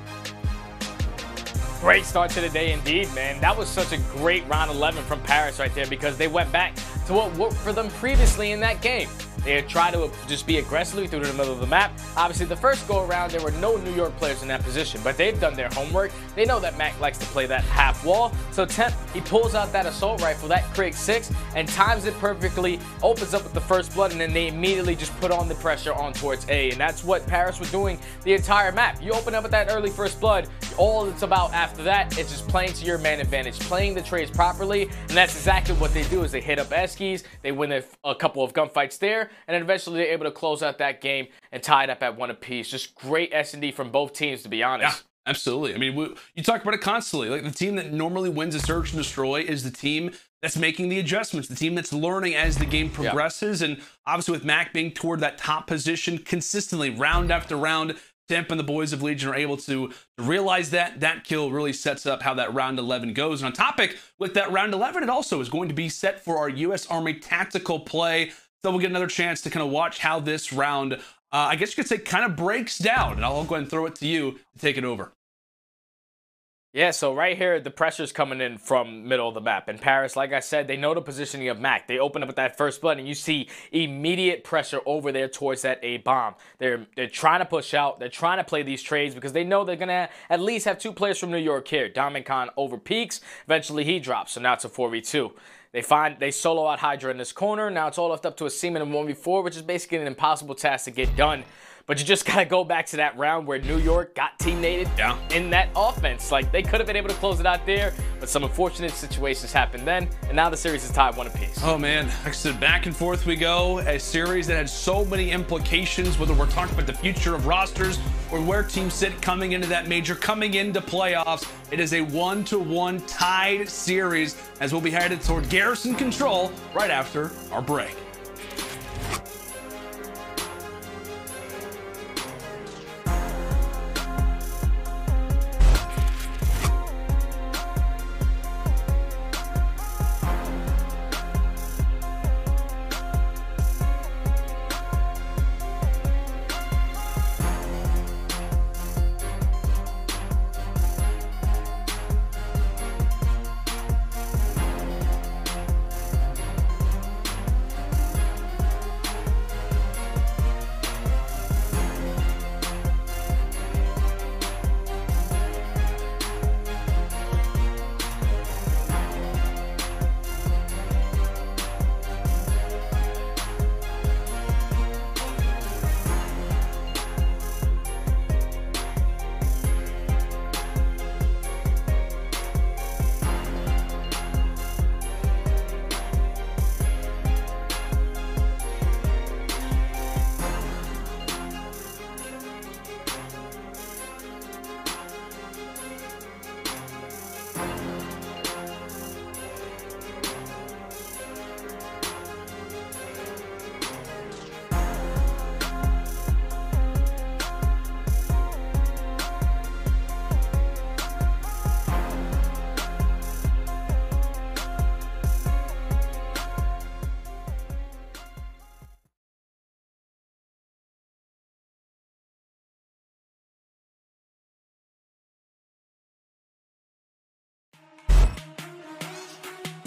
Great start to the day indeed, man. That was such a great round 11 from Paris right there because they went back to what worked for them previously in that game. They tried to just be aggressively through the middle of the map. Obviously, the first go around, there were no New York players in that position, but they've done their homework. They know that Mack likes to play that half wall. So Temp, he pulls out that assault rifle, that Krig 6, and times it perfectly, opens up with the first blood, and then they immediately just put on the pressure on towards A. And that's what Paris was doing the entire map. You open up with that early first blood, all it's about after that is just playing to your man advantage, playing the trades properly, and that's exactly what they do is they hit up Eskies, they win a, a couple of gunfights there, and then eventually they're able to close out that game and tie it up at one apiece. Just great S&D from both teams, to be honest. Yeah, absolutely. I mean, we, you talk about it constantly. Like the team that normally wins a search and destroy is the team that's making the adjustments, the team that's learning as the game progresses. Yeah. And obviously, with Mack being toward that top position consistently, round after round, Temp and the boys of Legion are able to realize that. That kill really sets up how that round 11 goes. And on topic with that round 11, it also is going to be set for our U.S. Army tactical play. So we'll get another chance to kind of watch how this round, uh, I guess you could say, kind of breaks down. And I'll go ahead and throw it to you to take it over. Yeah, so right here, the pressure's coming in from middle of the map. In Paris, like I said, they know the positioning of Mack. They open up with that first blood, and you see immediate pressure over there towards that A bomb. They're they're trying to push out. They're trying to play these trades because they know they're gonna at least have two players from New York here. Diamondcon over peaks. Eventually, he drops. So now it's a 4v2. They find they solo out Hydra in this corner. Now it's all left up to Asim in 1v4, which is basically an impossible task to get done. But you just gotta go back to that round where New York got teammated yeah. in that offense. Like they could have been able to close it out there, but some unfortunate situations happened then, and now the series is tied one apiece. Oh man, like I said, back and forth we go. A series that had so many implications, whether we're talking about the future of rosters or where teams sit coming into that major, coming into playoffs. It is a one-to-one -one tied series as we'll be headed toward Garrison control right after our break.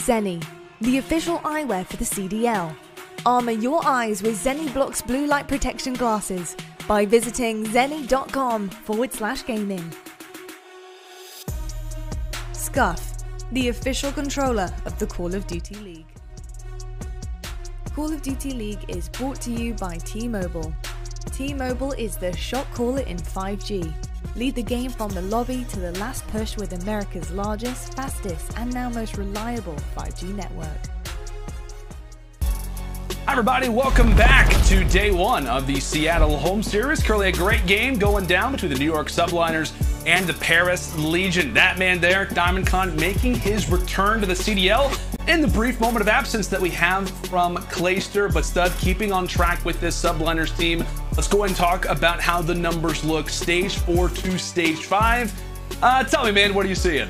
Zenni, the official eyewear for the CDL. Armor your eyes with Zenni Blokz blue light protection glasses by visiting zenni.com forward slash gaming. Scuff, the official controller of the Call of Duty League. Call of Duty League is brought to you by T Mobile. T Mobile is the shot caller in 5G. Lead the game from the lobby to the last push with America's largest, fastest, and now most reliable 5G network. Hi, everybody. Welcome back to day one of the Seattle home series. Currently, a great game going down between the New York Subliners and the Paris Legion. That man there, Diamondcon, making his return to the CDL in the brief moment of absence that we have from Clayster, but Stud keeping on track with this Subliners team. Let's go and talk about how the numbers look stage four to stage five. Uh, tell me, man, what are you seeing?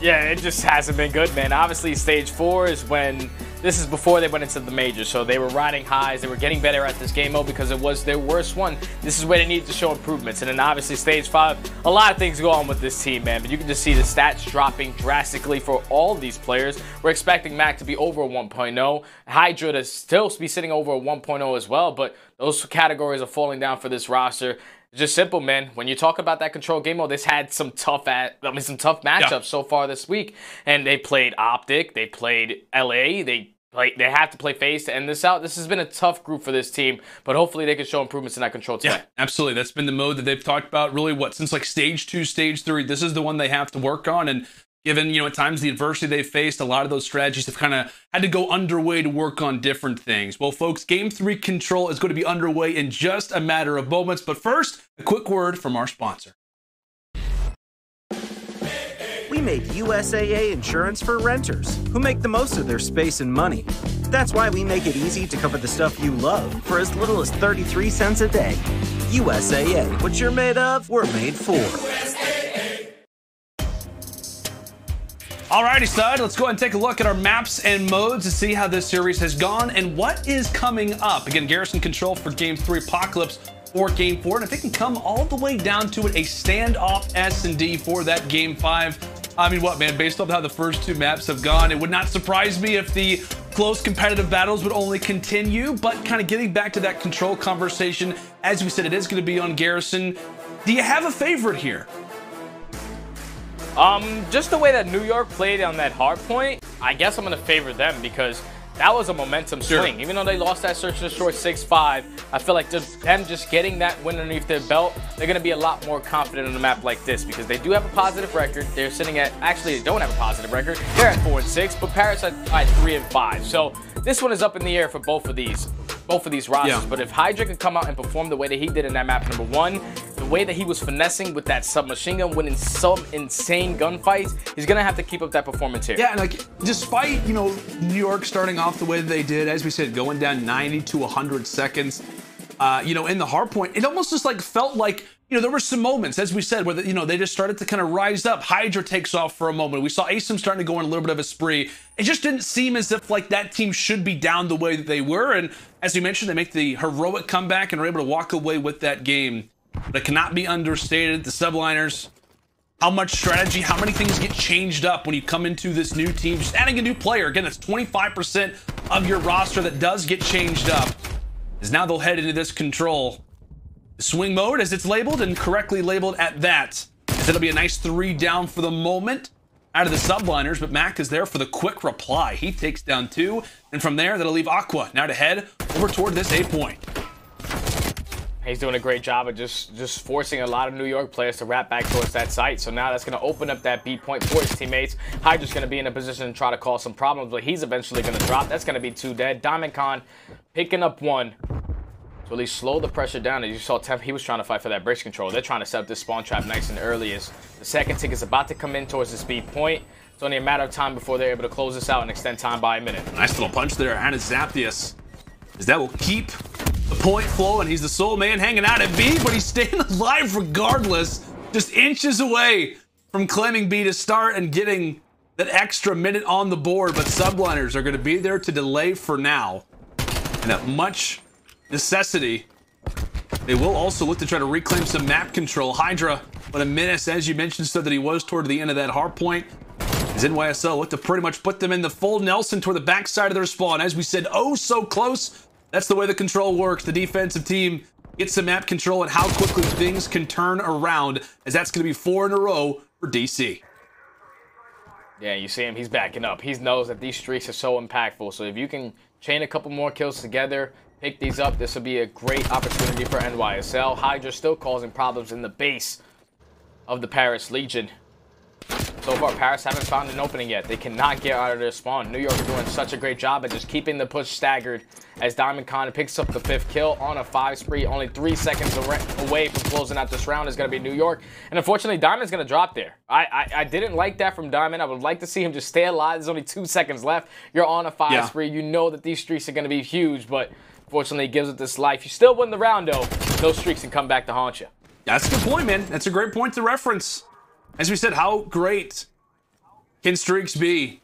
Yeah, it just hasn't been good, man. Obviously, stage four is when this is before they went into the majors, so they were riding highs. They were getting better at this game mode because it was their worst one. This is where they needed to show improvements. And then obviously, stage five, a lot of things go on with this team, man. But you can just see the stats dropping drastically for all these players. We're expecting Mack to be over 1.0, Hydra to still be sitting over 1.0 as well, but those categories are falling down for this roster just simple, man. When you talk about that control game mode, this had some tough at I mean some tough matchups yeah. so far this week. And they played Optic, they played LA, they play they have to play FaZe to end this out. This has been a tough group for this team, but hopefully they can show improvements in that control tonight. Yeah, absolutely. That's been the mode that they've talked about really what since like stage two, stage three. This is the one they have to work on. And given you know at times the adversity they've faced a lot of those strategies have kind of had to go underway to work on different things well folks game three control is going to be underway in just a matter of moments but first a quick word from our sponsor we made USAA insurance for renters who make the most of their space and money. That's why we make it easy to cover the stuff you love for as little as 33 cents a day. USAA, what you're made of, we're made for. Alrighty, stud. Let's go ahead and take a look at our maps and modes to see how this series has gone and what is coming up. Again, Garrison Control for Game 3, Apocalypse for Game 4. And if it can come all the way down to it, a standoff S&D for that Game 5. I mean, what, man? Based off how the first two maps have gone, it would not surprise me if the close competitive battles would only continue. But kind of getting back to that control conversation, as we said, it is going to be on Garrison. Do you have a favorite here? Um, just the way that New York played on that hard point, I guess I'm going to favor them because that was a momentum sure. swing. Even though they lost that search and destroy 6-5, I feel like just them just getting that win underneath their belt, they're going to be a lot more confident on a map like this because they do have a positive record. They're sitting at, actually, they don't have a positive record. They're at 4 and 6, but Paris at, at 3 and 5. So this one is up in the air for both of these both of these rosters. Yeah. But if Hydra could come out and perform the way that he did in that map number one, the way that he was finessing with that submachine gun, winning some insane gunfights, he's gonna have to keep up that performance here. Yeah, and like despite you know New York starting off the way they did, as we said, going down 90 to 100 seconds, uh, you know, in the hard point, it almost just like felt like you know, there were some moments, as we said, where, the, you know, they just started to kind of rise up. Hydra takes off for a moment. We saw ASIM starting to go on a little bit of a spree. It just didn't seem as if, like, that team should be down the way that they were. And as you mentioned, they make the heroic comeback and are able to walk away with that game. But it cannot be understated. The subliners, how much strategy, how many things get changed up when you come into this new team. Just adding a new player, again, that's 25% of your roster that does get changed up. Is now they'll head into this control swing mode as it's labeled and correctly labeled at that. It'll be a nice three down for the moment out of the subliners, but Mack is there for the quick reply. He takes down two, and from there, that'll leave Aqua now to head over toward this A point. He's doing a great job of just, just forcing a lot of New York players to wrap back towards that site. So now that's going to open up that B point for his teammates. Hydra's going to be in a position to try to cause some problems, but he's eventually going to drop. That's going to be two dead. Diamondcon picking up one. To at least slow the pressure down. As you saw, Temp, he was trying to fight for that bridge control. They're trying to set up this spawn trap nice and early as the second tick is about to come in towards the speed point. It's only a matter of time before they're able to close this out and extend time by a minute. Nice little punch there, and it's Zaptius. As that will keep the point flowing. He's the sole man hanging out at B, but he's staying alive regardless. Just inches away from claiming B to start and getting that extra minute on the board, but subliners are going to be there to delay for now. And at much necessity. They will also look to try to reclaim some map control. Hydra, but a menace, as you mentioned, so that he was toward the end of that hard point. His NYSL looked to pretty much put them in the full Nelson toward the backside of their spawn. As we said, oh so close. That's the way the control works. The defensive team gets the map control and how quickly things can turn around as that's going to be four in a row for DC. Yeah, you see him, he's backing up. He knows that these streaks are so impactful. So if you can chain a couple more kills together, pick these up, this will be a great opportunity for NYSL. Hydra still causing problems in the base of the Paris Legion. So far, Paris haven't found an opening yet. They cannot get out of their spawn. New York is doing such a great job at just keeping the push staggered as Diamondcon picks up the fifth kill on a five spree. Only three seconds away from closing out this round is going to be New York. And unfortunately, Diamond's going to drop there. I, I, I didn't like that from Diamond. I would like to see him just stay alive. There's only two seconds left. You're on a five Yeah. spree. You know that these streaks are going to be huge, but fortunately, it gives it this life. You still win the round, though. Those streaks can come back to haunt you. That's a good point, man. That's a great point to reference. As we said, how great can streaks be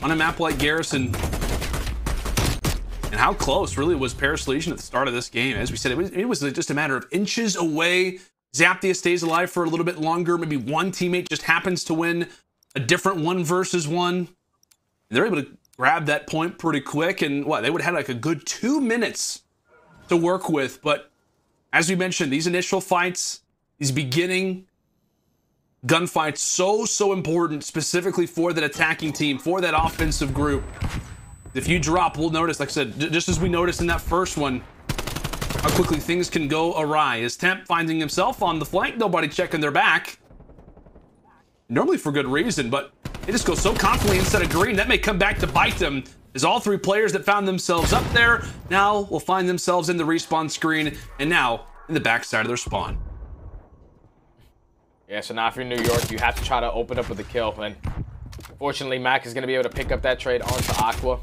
on a map like Garrison? And how close really was Paris Legion at the start of this game? As we said, it was, it was just a matter of inches away. Zaptia stays alive for a little bit longer. Maybe one teammate just happens to win a different one versus one. And they're able to grab that point pretty quick. And what, they would have had like a good two minutes to work with. But as we mentioned, these initial fights, these beginning gunfights, so, so important specifically for that attacking team, for that offensive group. If you drop, we'll notice, like I said, just as we noticed in that first one, how quickly things can go awry. As Temp finding himself on the flank, nobody checking their back. Normally for good reason, but they just go so confidently instead of green. That may come back to bite them. As all three players that found themselves up there now will find themselves in the respawn screen and now in the backside of their spawn. Yeah, so now if you're New York, you have to try to open up with a kill. And fortunately, Mack is going to be able to pick up that trade onto Aqua.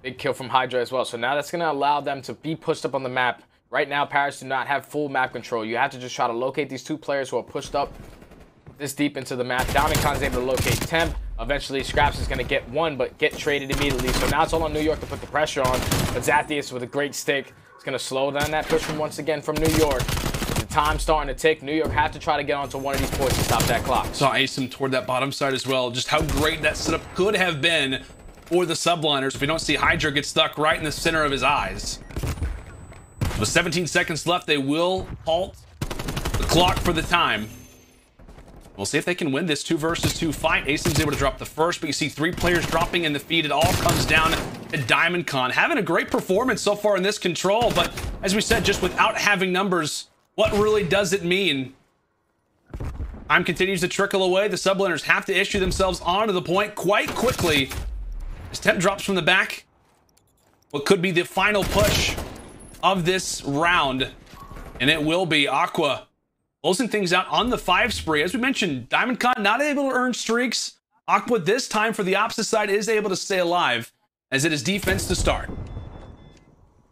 Big kill from Hydra as well. So now that's going to allow them to be pushed up on the map. Right now, Paris do not have full map control. You have to just try to locate these two players who are pushed up this deep into the map. Khan's able to locate Temp. Eventually, Skrapz is going to get one, but get traded immediately. So now it's all on New York to put the pressure on. But Zaptius with a great stick is going to slow down that push from once again from New York. The time's starting to tick. New York have to try to get onto one of these points to stop that clock. Saw Asim toward that bottom side as well. Just how great that setup could have been for the subliners if we don't see Hydra get stuck right in the center of his eyes. With 17 seconds left, they will halt the clock for the time. We'll see if they can win this two versus two fight. Asim's able to drop the first, but you see three players dropping in the feed. It all comes down to Diamondcon. Having a great performance so far in this control, but as we said, just without having numbers, what really does it mean? Time continues to trickle away. The subliners have to issue themselves onto the point quite quickly. As Temp drops from the back, what could be the final push of this round. And it will be Aqua closing things out on the five spree. As we mentioned, Diamondcon not able to earn streaks. Aqua this time for the opposite side is able to stay alive as it is defense to start.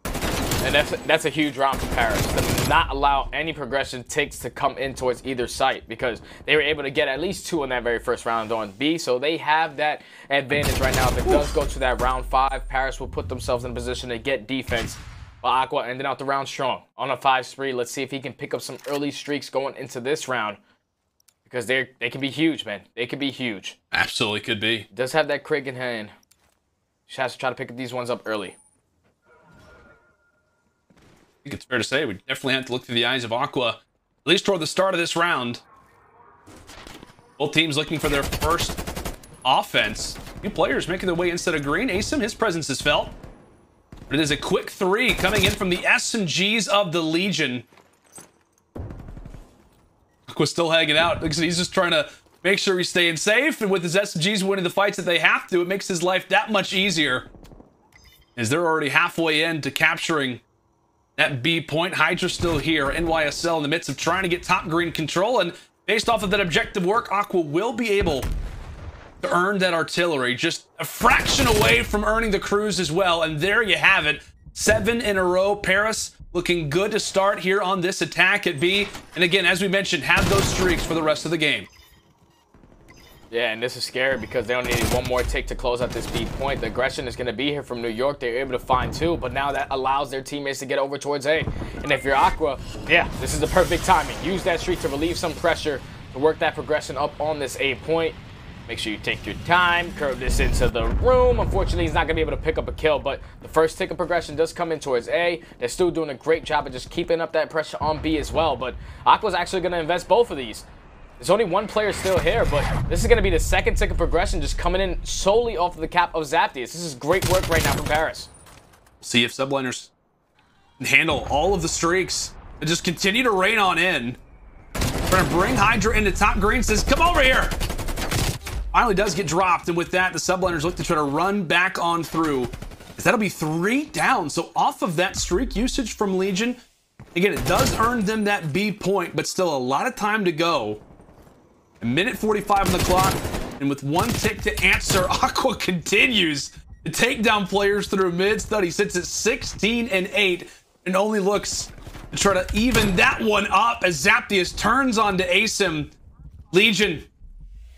And that's that's a huge round for Paris not allow any progression ticks to come in towards either site because they were able to get at least two in that very first round on B. So they have that advantage right now. If it does go to that round five, Paris will put themselves in a position to get defense. But Aqua ending out the round strong on a five spree. Let's see if he can pick up some early streaks going into this round because they they can be huge, man. They could be huge. Absolutely could be. Does have that Krig in hand. She has to try to pick up these ones up early. I think it's fair to say we definitely have to look through the eyes of Aqua, at least toward the start of this round. Both teams looking for their first offense. New players making their way instead of green. Asim, his presence is felt. But it is a quick three coming in from the SMGs of the Legion. Aqua's still hanging out. Like he's just trying to make sure he's staying safe. And with his SMGs winning the fights that they have to, it makes his life that much easier. As they're already halfway into capturing that B point. Hydra's still here. NYSL in the midst of trying to get top green control. And based off of that objective work, Aqua will be able to earn that artillery. Just a fraction away from earning the cruise as well. And there you have it. Seven in a row. Paris looking good to start here on this attack at B. And again, as we mentioned, have those streaks for the rest of the game. Yeah, and this is scary because they only need one more tick to close out this B point. The aggression is going to be here from New York. They're able to find two, but now that allows their teammates to get over towards A. And if you're Aqua, yeah, this is the perfect timing. Use that streak to relieve some pressure, to work that progression up on this A point. Make sure you take your time, curve this into the room. Unfortunately, he's not going to be able to pick up a kill, but the first tick of progression does come in towards A. They're still doing a great job of just keeping up that pressure on B as well, but Aqua's actually going to invest both of these. There's only one player still here, but this is going to be the second tick of progression just coming in solely off of the cap of Zaptius. This is great work right now from Paris. See if subliners handle all of the streaks and just continue to rain on in. Trying to bring Hydra into top green, says, come over here. Finally does get dropped, and with that, the subliners look to try to run back on through. That'll be three down. So off of that streak usage from Legion, again, it does earn them that B point, but still a lot of time to go. A minute 45 on the clock, and with one tick to answer, Aqua continues to take down players through mid study. Sits at 16 and 8 and only looks to try to even that one up as Zaptius turns on to Asim. Legion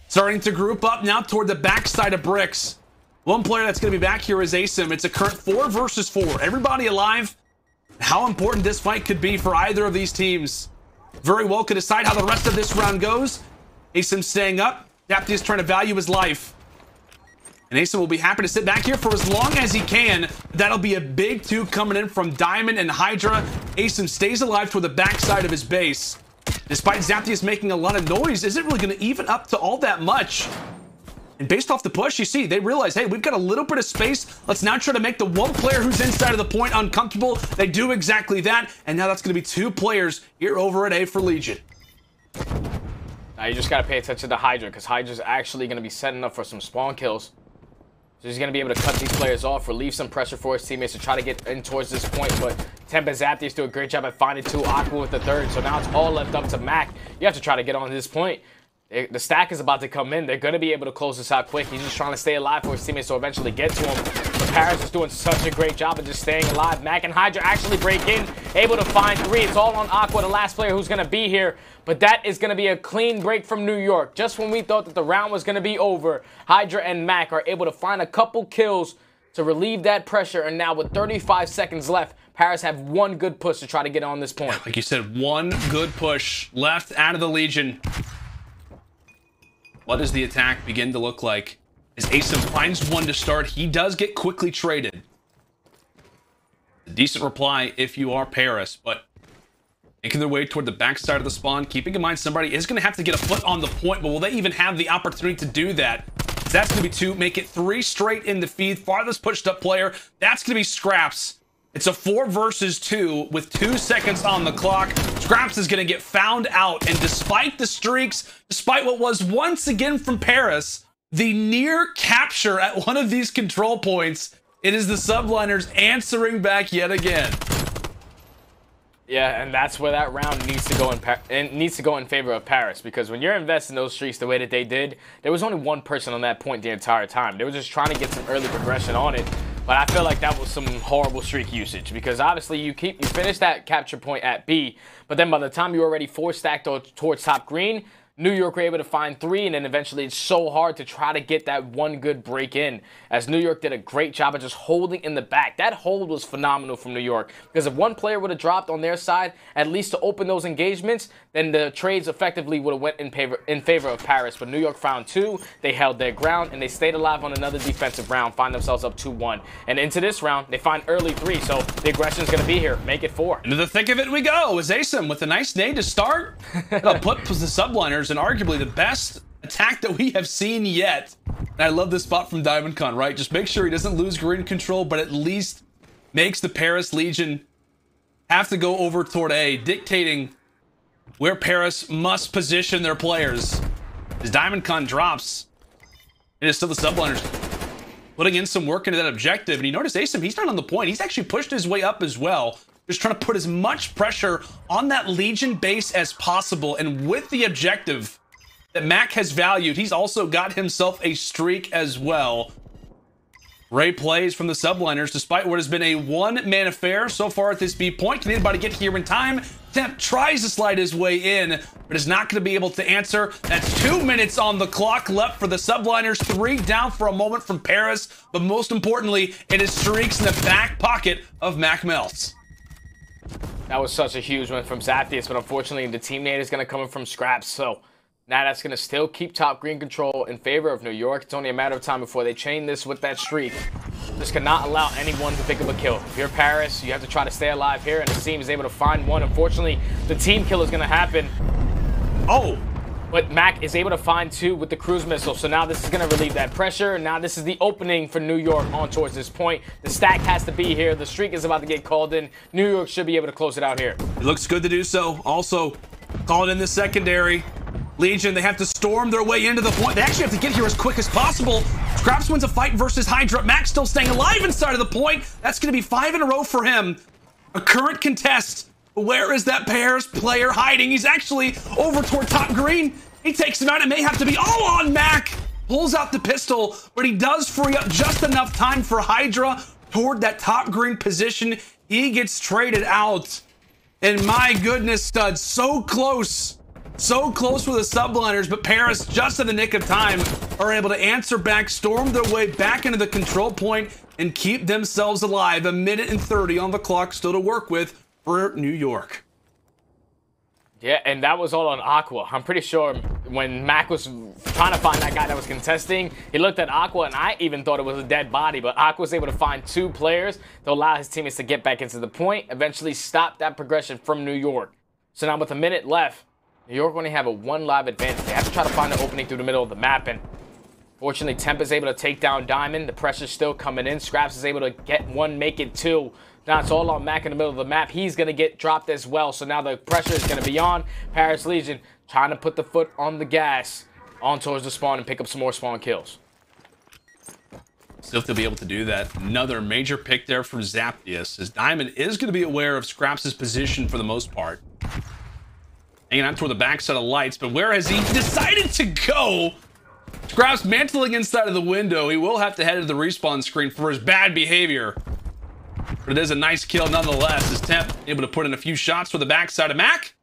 starting to group up now toward the backside of Bricks. One player that's going to be back here is Asim. It's a current four versus four. Everybody alive. How important this fight could be for either of these teams. Very well could decide how the rest of this round goes. Asim staying up. Zaptius trying to value his life. And Asim will be happy to sit back here for as long as he can. That'll be a big two coming in from Diamond and Hydra. Asim stays alive toward the backside of his base. Despite Zaptius making a lot of noise, is it really going to even up to all that much? And based off the push, you see, they realize, hey, we've got a little bit of space. Let's now try to make the one player who's inside of the point uncomfortable. They do exactly that. And now that's going to be two players here over at A for Legion. Now you just got to pay attention to Hydra, because Hydra's actually to be setting up for some spawn kills. So he's to be able to cut these players off, relieve some pressure for his teammates to try to get in towards this point. But Tempa Zaptius do a great job at finding two, Aqua with the third. So now it's all left up to Mack. You have to try to get on this point. The stack is about to come in. They're going to be able to close this out quick. He's just trying to stay alive for his teammates to eventually get to him. But Paris is doing such a great job of just staying alive. Mack and Hydra actually break in, able to find three. It's all on Aqua, the last player who's going to be here. But that is going to be a clean break from New York. Just when we thought that the round was going to be over, Hydra and Mack are able to find a couple kills to relieve that pressure. And now with 35 seconds left, Paris have one good push to try to get on this point. Like you said, one good push left out of the Legion. What does the attack begin to look like? As Asim finds one to start, he does get quickly traded. A decent reply if you are Paris, but making their way toward the backside of the spawn, keeping in mind somebody is going to have to get a foot on the point, but will they even have the opportunity to do that? That's going to be two, make it three straight in the feed. Farthest pushed up player, that's going to be Skrapz. It's a four versus two with two seconds on the clock. Skrapz is going to get found out. And despite the streaks, despite what was once again from Paris, the near capture at one of these control points, it is the subliners answering back yet again. Yeah, and that's where that round needs to go in pa- and needs to go in favor of Paris because when you're investing those streaks the way that they did, there was only one person on that point the entire time. They were just trying to get some early progression on it, but I feel like that was some horrible streak usage because obviously you keep you finish that capture point at B, but then by the time you're already four stacked towards top green, New York were able to find three, and then eventually it's so hard to try to get that one good break in. As New York did a great job of just holding in the back. That hold was phenomenal from New York because if one player would have dropped on their side, at least to open those engagements, then the trades effectively would have went in favor in favor of Paris. But New York found two, they held their ground, and they stayed alive on another defensive round, find themselves up 2-1. And into this round, they find early three, so the aggression is going to be here. Make it four. Into the thick of it we go as Asim with a nice nade to start. That'll put the subliners in arguably the best attack that we have seen yet. And I love this spot from Diamondcon, right? Just make sure he doesn't lose green control, but at least makes the Paris Legion have to go over toward A, dictating where Paris must position their players. As Diamondcon drops, it is still the subliners putting in some work into that objective. And you notice Asim, he's not on the point. He's actually pushed his way up as well. Just trying to put as much pressure on that Legion base as possible. And with the objective that Mack has valued, he's also got himself a streak as well. Ray plays from the subliners, despite what has been a one-man affair so far at this B point. Can anybody get here in time? Temp tries to slide his way in, but is not going to be able to answer. That's two minutes on the clock left for the subliners. Three down for a moment from Paris, but most importantly, it is streaks in the back pocket of Mack Melts. That was such a huge win from Zaptius, but unfortunately the teammate is going to come in from Skrapz. So Now that's going to still keep top green control in favor of New York. It's only a matter of time before they chain this with that streak. Just cannot allow anyone to pick up a kill. If you're Paris, you have to try to stay alive here, and the team is able to find one. Unfortunately, the team kill is going to happen. Oh! But Mack is able to find two with the cruise missile. So now this is going to relieve that pressure. Now this is the opening for New York on towards this point. The stack has to be here. The streak is about to get called in. New York should be able to close it out here. It looks good to do so. Also, call it in the secondary. Legion, they have to storm their way into the point. They actually have to get here as quick as possible. Skrapz wins a fight versus Hydra. Max still staying alive inside of the point. That's going to be five in a row for him. A current contest. Where is that Paris player hiding? He's actually over toward top green. He takes him out. It may have to be all on Mack. Pulls out the pistol, but he does free up just enough time for Hydra toward that top green position. He gets traded out. And my goodness, stud, so close. So close with the subliners, but Paris, just in the nick of time, are able to answer back, storm their way back into the control point, and keep themselves alive. A minute and 30 on the clock still to work with for New York. Yeah, and that was all on Aqua. I'm pretty sure when Mack was trying to find that guy that was contesting, he looked at Aqua, and I even thought it was a dead body, but Aqua was able to find two players to allow his teammates to get back into the point, eventually stop that progression from New York. So now with a minute left, New York only have a one live advantage. They have to try to find an opening through the middle of the map, and fortunately, Temp is able to take down Diamond. The pressure's still coming in. Skrapz is able to get one, make it two. Now it's all on Mack in the middle of the map. He's going to get dropped as well. So now the pressure is going to be on. Paris Legion trying to put the foot on the gas on towards the spawn and pick up some more spawn kills. Still to be able to do that. Another major pick there from Zaptius, as Diamond is going to be aware of Skrapz' position for the most part. Hanging out toward the backside of lights, but where has he decided to go? Skrapz mantling inside of the window. He will have to head to the respawn screen for his bad behavior. But it is a nice kill nonetheless. As Temp able to put in a few shots for the backside of Mack.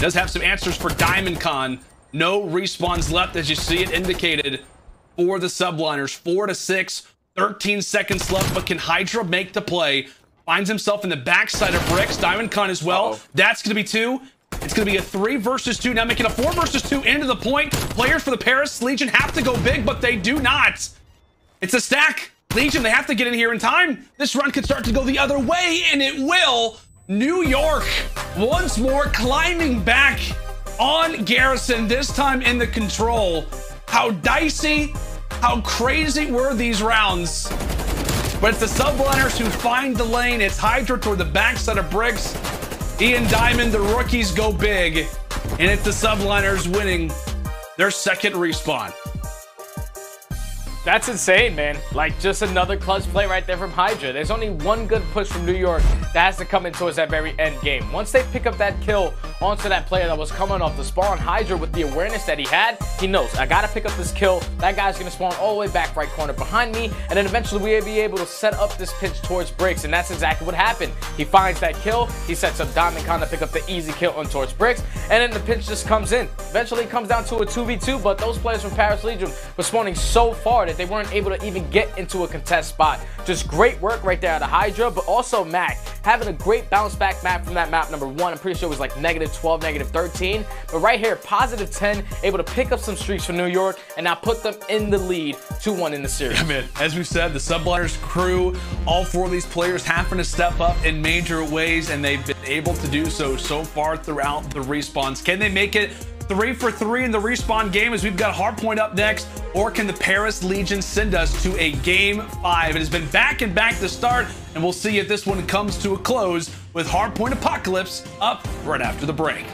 Does have some answers for Diamondcon. No respawns left as you see it indicated for the subliners. Four to six, 13 seconds left, but can Hydra make the play? Finds himself in the backside of Bricks. Diamondcon as well. Uh -oh. That's going to be two. It's going to be a three versus two. Now making a four versus two into the point. Players for the Paris Legion have to go big, but they do not. It's a stack. Legion, they have to get in here in time. This run could start to go the other way, and it will. New York, once more climbing back on Garrison, this time in the control. How dicey, how crazy were these rounds? But it's the subliners who find the lane. It's Hydra toward the backside of Bricks. Ian Diamond, the rookies go big. And it's the subliners winning their second respawn. That's insane, man. Like, just another clutch play right there from Hydra. There's only one good push from New York that has to come in towards that very end game. Once they pick up that kill onto that player that was coming off the spawn, Hydra, with the awareness that he had, he knows, I gotta pick up this kill. That guy's gonna spawn all the way back right corner behind me, and then eventually we'll be able to set up this pitch towards Bricks, and that's exactly what happened. He finds that kill, he sets up Diamondcon to pick up the easy kill on towards Bricks, and then the pinch just comes in. Eventually it comes down to a 2v2, but those players from Paris Legion were spawning so far that they weren't able to even get into a contest spot. Just great work right there at the Hydra, but also Mack having a great bounce back map from that map number one. I'm pretty sure it was like negative 12, negative 13. But right here, positive 10, able to pick up some streaks for New York and now put them in the lead 2-1 in the series. Yeah, man. As we said, the Subliners crew, all four of these players having to step up in major ways, and they've been able to do so so far throughout the respawns. Can they make it three for three in the respawn game as we've got Hardpoint up next, or can the Paris Legion send us to a game five? It has been back and back to start, and we'll see if this one comes to a close with Hardpoint Apocalypse up right after the break.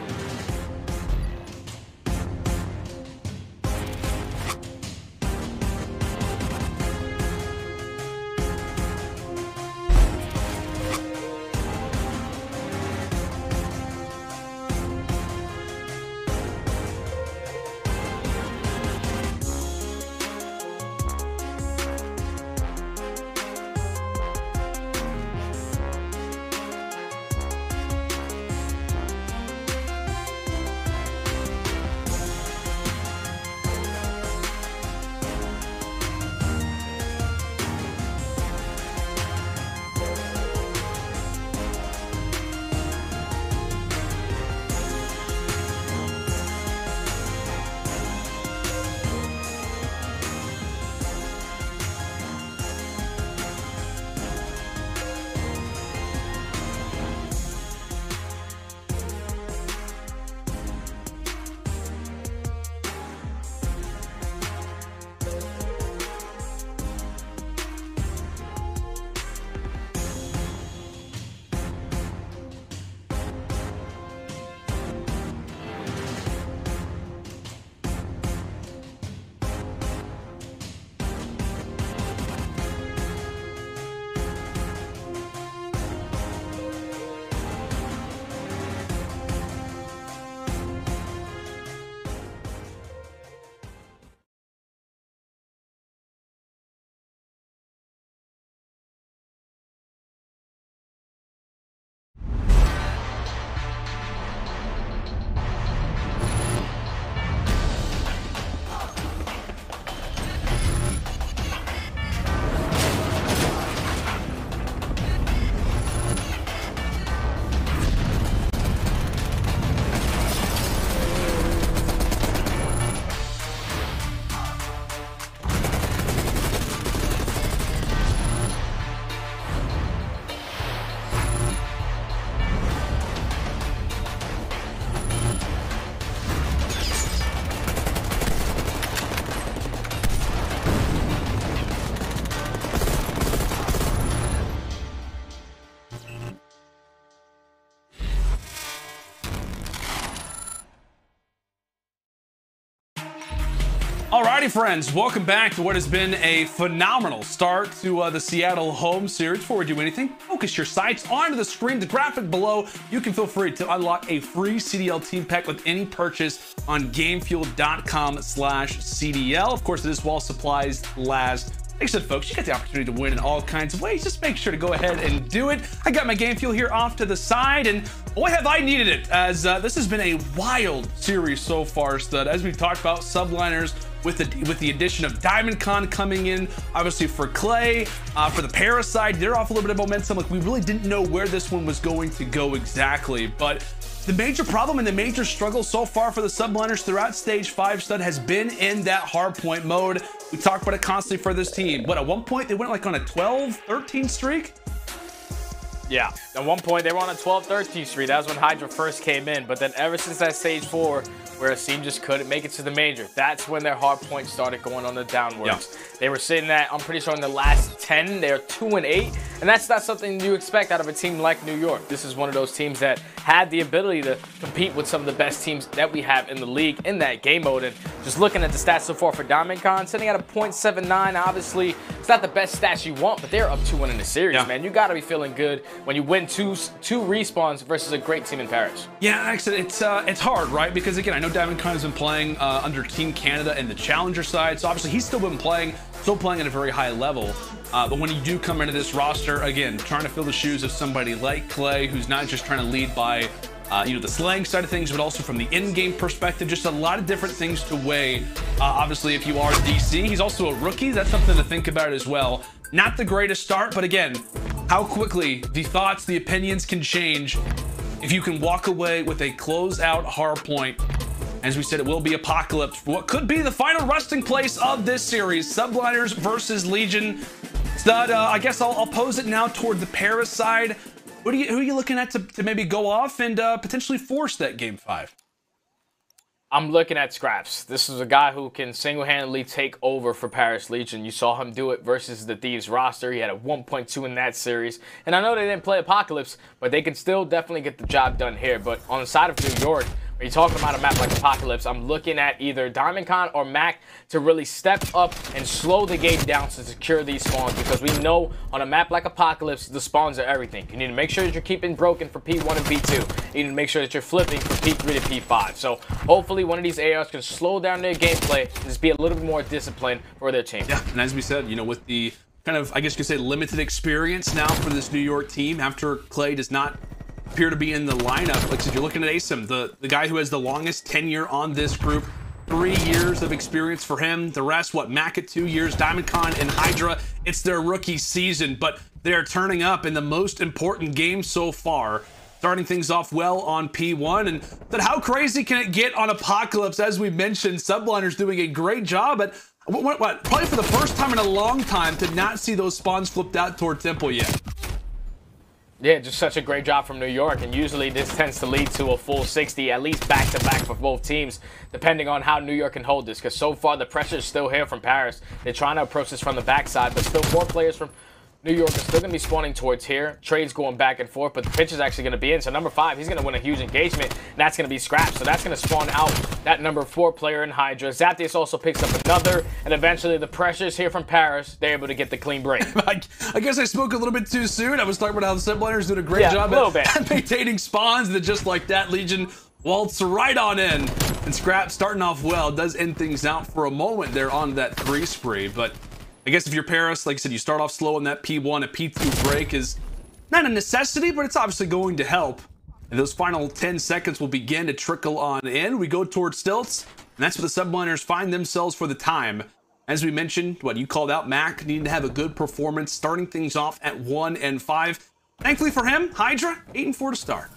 Howdy, friends. Welcome back to what has been a phenomenal start to uh, the Seattle home series. Before we do anything, focus your sights onto the screen, the graphic below. You can feel free to unlock a free CDL team pack with any purchase on gamefuel.com slash CDL. Of course, it is while supplies last. Like I said, folks, you got the opportunity to win in all kinds of ways. Just make sure to go ahead and do it. I got my game fuel here off to the side, and boy, have I needed it, as uh, this has been a wild series so far, Stud. As we've talked about, subliners with the with the addition of Diamondcon coming in, obviously for Clay, uh, for the Parasite, they're off a little bit of momentum. Like we really didn't know where this one was going to go exactly, but the major problem and the major struggle so far for the subliners throughout stage five stud has been in that hardpoint mode. We talk about it constantly for this team. But at one point they went like on a 12, 13 streak. Yeah, at one point they were on a 12 13 streak. That was when Hydra first came in. But then ever since that stage four, where a team just couldn't make it to the major, that's when their hard point started going on the downwards. Yeah. They were sitting at, I'm pretty sure in the last 10, they're 2 and 8. And that's not something you expect out of a team like New York. This is one of those teams that had the ability to compete with some of the best teams that we have in the league in that game mode. And just looking at the stats so far for Diamondcon, sitting at a .79, obviously, it's not the best stats you want, but they're up 2-1 in the series, Yeah. man. You got to be feeling good when you win two two respawns versus a great team in Paris. Yeah, actually, it's uh, it's hard, right? Because again, I know Diamondcon has been playing uh, under Team Canada and the Challenger side, so obviously he's still been playing, still playing at a very high level. Uh, but when you do come into this roster, again, trying to fill the shoes of somebody like Clay, who's not just trying to lead by, uh, you know, the slang side of things, but also from the in-game perspective, just a lot of different things to weigh. Uh, obviously, if you are DC, he's also a rookie. That's something to think about as well. Not the greatest start, but again, how quickly the thoughts, the opinions can change if you can walk away with a closeout hard point. As we said, it will be Apocalypse what could be the final resting place of this series. Subliners versus Legion. Stud, uh, I guess I'll, I'll pose it now toward the Paris side. You, who are you looking at to, to maybe go off and uh, potentially force that game five? I'm looking at Skrapz. This is a guy who can single-handedly take over for Paris Legion. You saw him do it versus the Thieves roster. He had a 1.2 in that series. And I know they didn't play Apocalypse, but they can still definitely get the job done here. But on the side of New York, you're talking about a map like Apocalypse, I'm looking at either Diamondcon or Mack to really step up and slow the game down to secure these spawns because we know on a map like Apocalypse, the spawns are everything. You need to make sure that you're keeping broken for P1 and P2. You need to make sure that you're flipping for P3 to P5. So hopefully one of these ARs can slow down their gameplay and just be a little bit more disciplined for their team. Yeah, and as we said, you know, with the kind of, I guess you could say, limited experience now for this New York team after Clay does not appear to be in the lineup. Like I said, you're looking at Asim, the, the guy who has the longest tenure on this group. Three years of experience for him. The rest, what, Mack at two years, Diamondcon and Hydra, it's their rookie season, but they are turning up in the most important game so far starting things off well on P1. And then how crazy can it get on Apocalypse? As we mentioned, Subliner's doing a great job at what, what, what, probably for the first time in a long time to not see those spawns flipped out toward Temple yet. Yeah, just such a great job from New York, and usually this tends to lead to a full 60, at least back-to-back for both teams, depending on how New York can hold this, because so far the pressure is still here from Paris. They're trying to approach this from the backside, but still more players from New York is still going to be spawning towards here. Trades going back and forth, but the pitch is actually going to be in. So number five, he's going to win a huge engagement, and that's going to be Scrap. So that's going to spawn out that number four player in Hydra. Zaptius also picks up another, and eventually the pressures here from Paris, they're able to get the clean break. I, I guess I spoke a little bit too soon. I was talking about how the Subliners did a great Yeah, job a at, at maintaining spawns, that just like that, Legion waltz right on in. And Scrap starting off well does end things out for a moment there on that three spree, but I guess if you're Paris, like I said, you start off slow on that P1, a P2 break is not a necessity, but it's obviously going to help. And those final 10 seconds will begin to trickle on in. We go towards stilts, and that's where the subliners find themselves for the time. As we mentioned, what you called out, Mack needing to have a good performance, starting things off at 1 and 5. Thankfully for him, Hydra, 8 and 4 to start.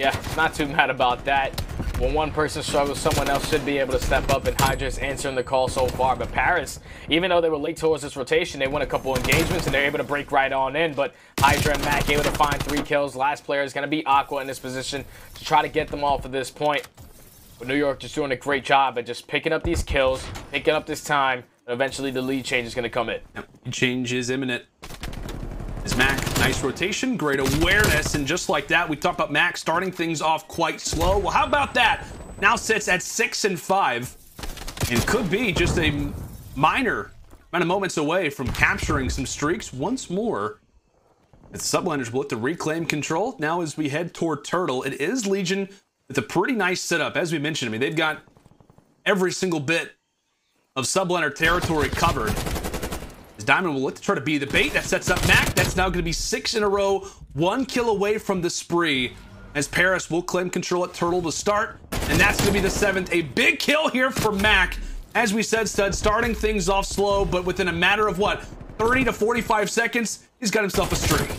Yeah, not too mad about that. When one person struggles, someone else should be able to step up, and Hydra's answering the call so far. But Paris, even though they were late towards this rotation, they won a couple engagements, and they're able to break right on in. But Hydra and Mack able to find three kills. Last player is going to be Aqua in this position to try to get them off at this point. But New York just doing a great job at just picking up these kills, picking up this time, and eventually the lead change is going to come in. Change is imminent. Is Mack, nice rotation, great awareness, and just like that, we talked about Max starting things off quite slow. Well, how about that? Now sits at six and five. and could be just a minor amount of moments away from capturing some streaks once more. The Subliners will look to reclaim control now as we head toward Turtle. It is Legion with a pretty nice setup. As we mentioned, I mean, they've got every single bit of Subliner territory covered. Diamond will look to try to be the bait. That sets up Mack. That's now going to be six in a row, one kill away from the spree. As Paris will claim control at Turtle to start. And that's going to be the seventh. A big kill here for Mack. As we said, Stud, starting things off slow, but within a matter of what, 30 to 45 seconds, he's got himself a streak.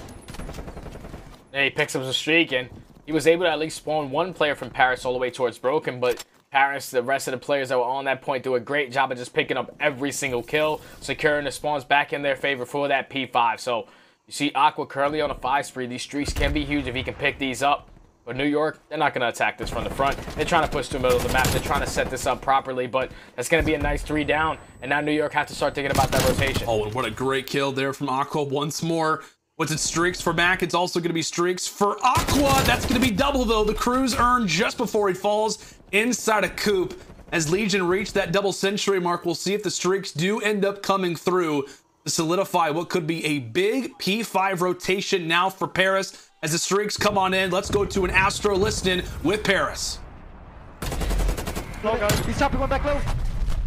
Yeah, he picks up a streak, and he was able to at least spawn one player from Paris all the way towards Broken, but Paris, the rest of the players that were on that point, do a great job of just picking up every single kill, securing the spawns back in their favor for that P5. So you see Aqua currently on a five spree. These streaks can be huge if he can pick these up. But New York, they're not going to attack this from the front. They're trying to push to the middle of the map. They're trying to set this up properly, but that's going to be a nice three down. And now New York have to start thinking about that rotation. Oh, and what a great kill there from Aqua once more. What's it streaks for Mack? It's also going to be streaks for Aqua. That's going to be double, though. The Cruz earned just before he falls inside a coop. As Legion reach that double century mark, we'll see if the streaks do end up coming through to solidify what could be a big P5 rotation now for Paris. As the streaks come on in, let's go to an Astro listening with Paris. Low. He's chopping one back low.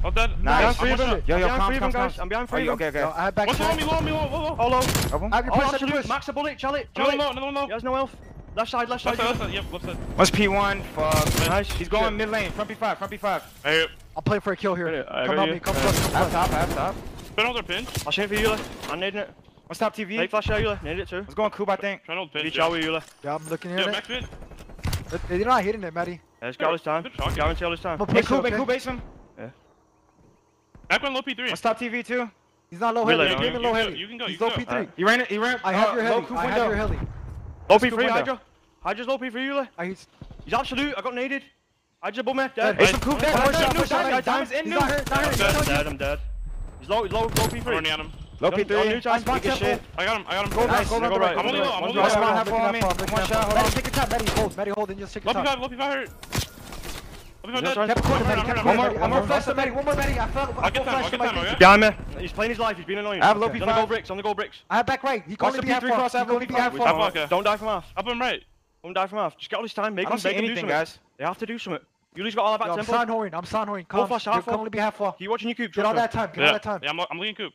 Oh, I'm dead. Nice. I'm Yo, behind yo, three calm, of them, calm, guys. calm. I'm behind Are three you of them. okay, okay? I have back What's low, me low, me low, low, low. Oh, low. I have your Oh, pressure, absolute. Luke. Max a bullet, Charlie. Another Charlie. low, another low. He has no health. Left side, left side. Left side, left side. Yep, left side. What's P1? Fuck. Nice. He's going mid lane. Front P5. Front P5. Hey, I'll play for a kill here. I Come got on you. me. Come close. Come I top. I have top. spin hold their pinch. I'll shoot for Eula. I'm nading it. What's top TV? Take flash out, Eula. Naded it too. Let's go on Coop, I think. Trying to hold pinch. Reach yeah. out with Eula. Yeah, I'm looking Yo, at max it. mid. They- They're not hitting it, Matty. Yeah, it's Gallus time. Good shot. Guarantee this time. I'm gonna Hey, Coop, hey, okay? Coop, base him. Back one low P3. What's top TV too? He's not low Relay, heavy. no, Give you- him you low go, you can go, He's low. P3. He ran it. He ran. I have uh, your low heli. Coop I have your heli. Low P3, window. Hydra. Hydra's low P3, Eula. He's He's absolute. I got naded. Hydra above me. dead. Dead. Hey, some Coop dead. Push Push shot, out, push push shot, out. Matty. Diamond's in He's new. not hurt. Not hurt. I'm He's dead. not I'm hurt. dead. I'm dead. He's low. He's low. Low I'm P3. running at him. Low On- on new P3. time. Back Good tempo. shit. I got him. I got him. Go back, Nice. go Go back, right. go I'm only back. low, I'm One only shot, low. Last one, I'm half looking on at me. Paul, I'm looking One at shot, Paul. hold Matty, on. take your time, Matty. Hold, Matty, hold, and just take Low your P5, time. low P5 hurt. Low P5 Kept dead. it quick, Matty. Kept it One more, one more I'm flash, Matty. One more, Matty. I fell. I'll I get full time, I'll get time, I'll feet. get Behind me. He's playing his life. He's being annoying. I have low He's P5. on the gold bricks. On the gold bricks. I have back right. He can Watch only be half P3 far. cross, I He have can only be P5. half We far. Half okay. Don't die from half. Up and right. Don't die from half. Just get all this time. Make I them make them do anything, something. guys. They have to do something. Yuli's got all that Yo, back I'm tempo. Sanhoring. I'm Sanhoring. Go Calm. flash, You half can far. only be half far. Keep watching your cube. Get all that time. Get all that time. Yeah, I'm, I'm leading Coop.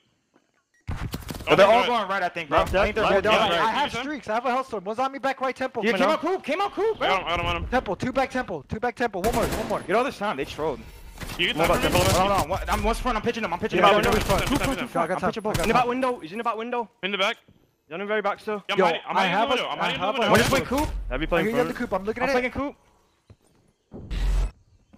But they're all Right. going right, I think, bro. Left, I think they're left, going right. I have Right. streaks. I have a hellstorm. Was on me back right tempo. Yeah, came out Coop. Came out Coop, I got him. bro. I got him on him. Tempo. Two back tempo. Two back tempo. One more. One more. Get all this time. They trolled. You get More time back for me? tempo. Hold on. What- I'm one's front. I'm pitching him. I'm pitching Yeah, him. I know. Time, time, Two time, front, time. two front. I got I'm time. pitching both. I got In the time. back window. He's in the back window. In the back. He's on the very back still. Yeah, I'm Yo, hiding. I'm I hiding in have the a- window. I'm I hiding in the have a- window. We're just playing Coop. Heavy I playing hear you have for the coop. I'm looking I'm at playing it. Coop.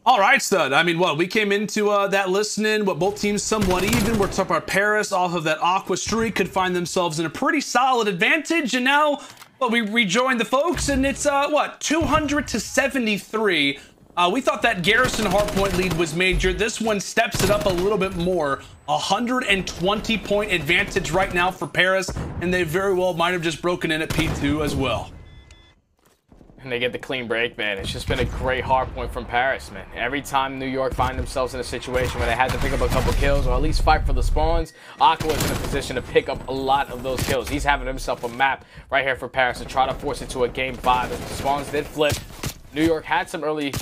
All right, stud. I mean, what we came into uh, that listening, what both teams somewhat even. We're talking about Paris off of that Aqua streak could find themselves in a pretty solid advantage, and now, well, we rejoined the folks, and it's uh, what 200 to 73. Uh, we thought that Garrison hardpoint lead was major. This one steps it up a little bit more. 120 point advantage right now for Paris, and they very well might have just broken in at P2 as well. And they get the clean break, man. It's just been a great hard point from Paris, man. Every time New York find themselves in a situation where they had to pick up a couple kills or at least fight for the spawns, Aqua is in a position to pick up a lot of those kills. He's having himself a map right here for Paris to try to force it to a game five. The spawns did flip, New York had some early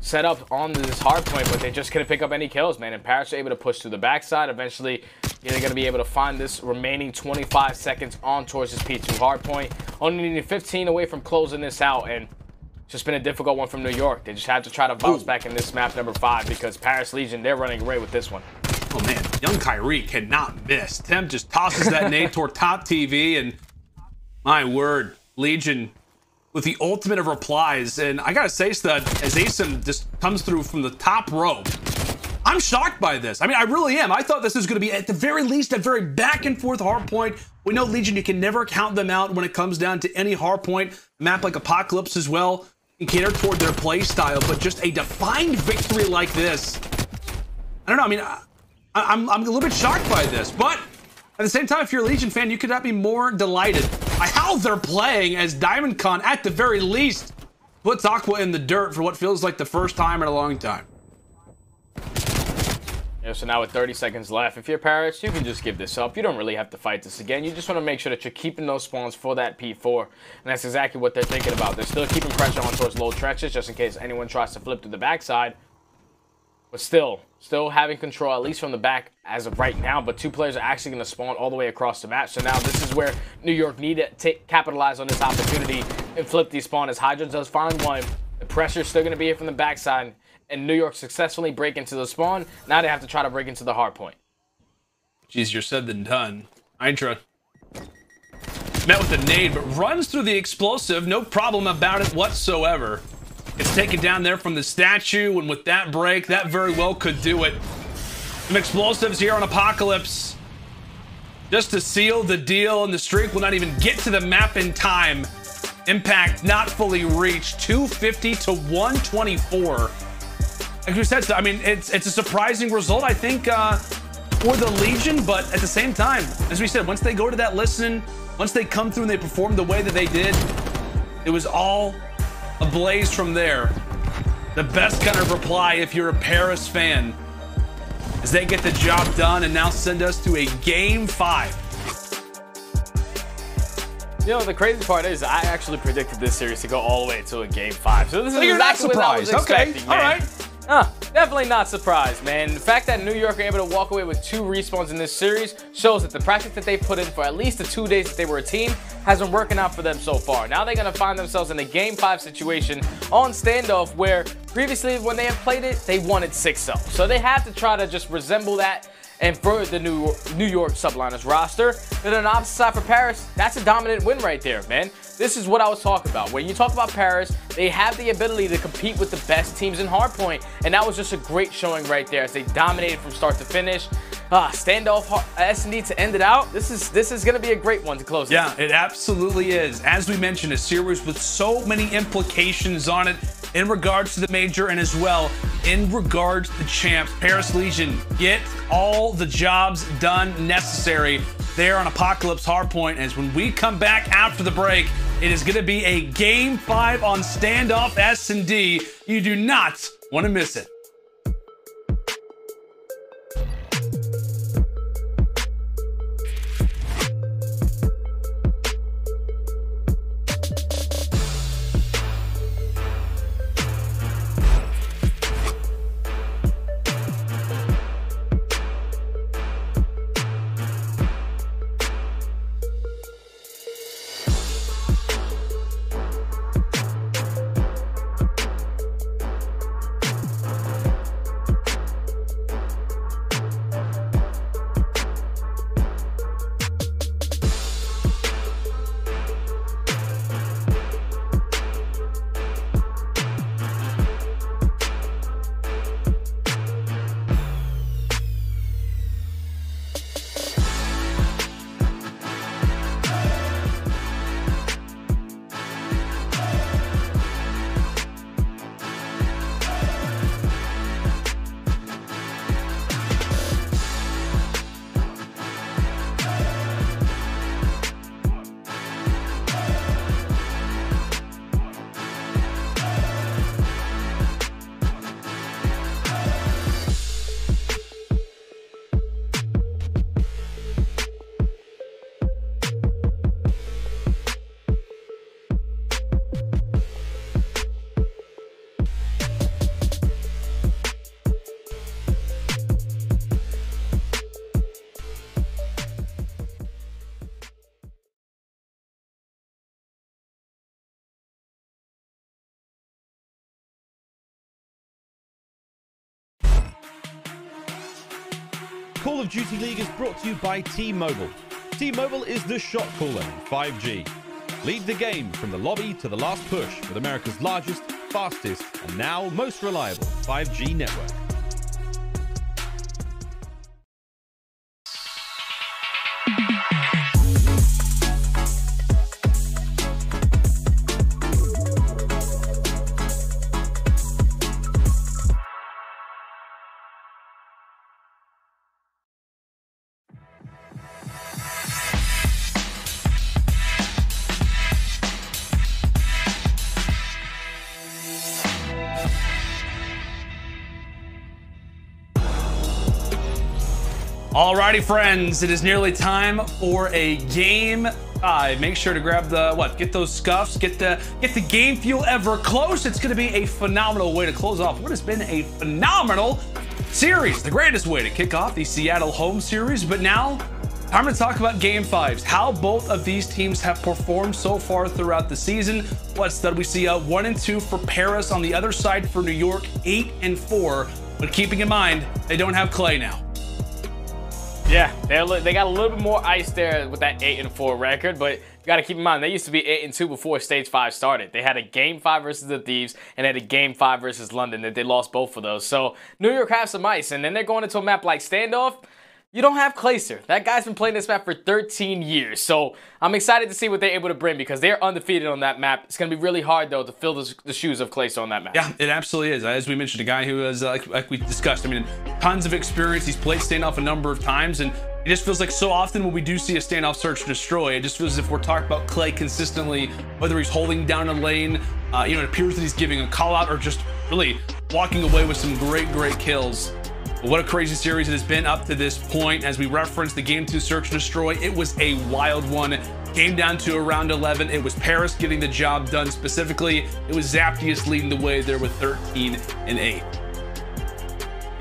set up on this hard point, but they just couldn't pick up any kills, man. And Paris were able to push to the backside. Eventually, they're going to be able to find this remaining 25 seconds on towards this P2 hard point. Only needing 15 away from closing this out, and it's just been a difficult one from New York. They just had to try to bounce back in this map number five because Paris Legion, they're running away with this one. Oh man, young Kyrie cannot miss. Tim just tosses that nade toward top TV, and my word, Legion with the ultimate of replies. And I gotta say, Stud, as Asim just comes through from the top row, I'm shocked by this. I mean, I really am. I thought this was gonna be at the very least a very back and forth hard point. We know Legion, you can never count them out when it comes down to any hard point. Map like Apocalypse as well can cater toward their play style, but just a defined victory like this. I don't know. I mean, I, I'm, I'm a little bit shocked by this, but at the same time, if you're a Legion fan, you could not be more delighted by how they're playing as Diamondcon, at the very least, puts Aqua in the dirt for what feels like the first time in a long time. Yeah, so now with 30 seconds left, if you're Paris, you can just give this up. You don't really have to fight this again. You just want to make sure that you're keeping those spawns for that P4. And that's exactly what they're thinking about. They're still keeping pressure on towards low trenches just in case anyone tries to flip to the backside. But still, still having control, at least from the back as of right now. But two players are actually going to spawn all the way across the map. So now this is where New York need to take, capitalize on this opportunity and flip these as Hydra does find one. The pressure's still going to be here from the backside and New York successfully break into the spawn. Now they have to try to break into the hard point. Easier said than done. Hydra met with a nade, but runs through the explosive. No problem about it whatsoever. It's taken down there from the statue, and with that break, that very well could do it. Some explosives here on Apocalypse. Just to seal the deal, and the streak will not even get to the map in time. Impact not fully reached. 250 to 124. Like we said, I mean, it's it's a surprising result, I think, uh, for the Legion, but at the same time, as we said, once they go to that listen, once they come through and they perform the way that they did, it was all ablaze from there. The best kind of reply if you're a Paris fan is they get the job done and now send us to a game five. You know, the crazy part is I actually predicted this series to go all the way to a game five. So this So is you're not exactly what I was surprised. Okay, all right. Huh, definitely not surprised, man. The fact that New York are able to walk away with two respawns in this series shows that the practice that they put in for at least the two days that they were a team has been working out for them so far. Now they're gonna find themselves in a game five situation on standoff where previously when they have played it, they wanted 6-0. So they have to try to just resemble that and for the new New York Subliners roster. Then on the opposite side for Paris, that's a dominant win right there, man. This is what I was talking about. When you talk about Paris, they have the ability to compete with the best teams in hardpoint, and that was just a great showing right there as they dominated from start to finish. Ah, standoff S&D to end it out. This is this is gonna be a great one to close. it. Yeah, it absolutely is. As we mentioned, a series with so many implications on it in regards to the major and as well in regards to the champs. Paris Legion get all the jobs done necessary there on Apocalypse Hardpoint. As when we come back after the break, it is going to be a game five on standoff S&D. You do not want to miss it. Duty League is brought to you by T-Mobile. T-Mobile is the shot caller in 5G. Lead the game from the lobby to the last push with America's largest, fastest, and now most reliable 5G network. Alrighty, friends, it is nearly time for a game five. Make sure to grab the what? Get those scuffs. Get the get the game fuel ever close. It's going to be a phenomenal way to close off what has been a phenomenal series. The greatest way to kick off the Seattle home series. But now, time to talk about game fives. How both of these teams have performed so far throughout the season. What's that? We see a one and two for Paris on the other side for New York, eight and four. But keeping in mind, they don't have Clay now. Yeah, they got a little bit more ice there with that eight and four record, but you got to keep in mind they used to be eight and two before Stage Five started. They had a Game Five versus the Thieves and had a Game Five versus London that they lost both of those. So New York has some ice, and then they're going into a map like Standoff. You don't have Clayster. That guy's been playing this map for 13 years. So I'm excited to see what they're able to bring because they're undefeated on that map. It's going to be really hard, though, to fill the, the shoes of Clayster on that map. Yeah, it absolutely is. As we mentioned, a guy who uh, like, like, we discussed, I mean, tons of experience. He's played standoff a number of times, and it just feels like so often when we do see a standoff search destroy, it just feels as if we're talking about Clay consistently, whether he's holding down a lane, uh, you know, it appears that he's giving a call out or just really walking away with some great, great kills. What a crazy series it has been up to this point. As we referenced the game two search and destroy, it was a wild one. Came down to around 11. It was Paris getting the job done specifically. It was Zaptius leading the way there with 13 and 8.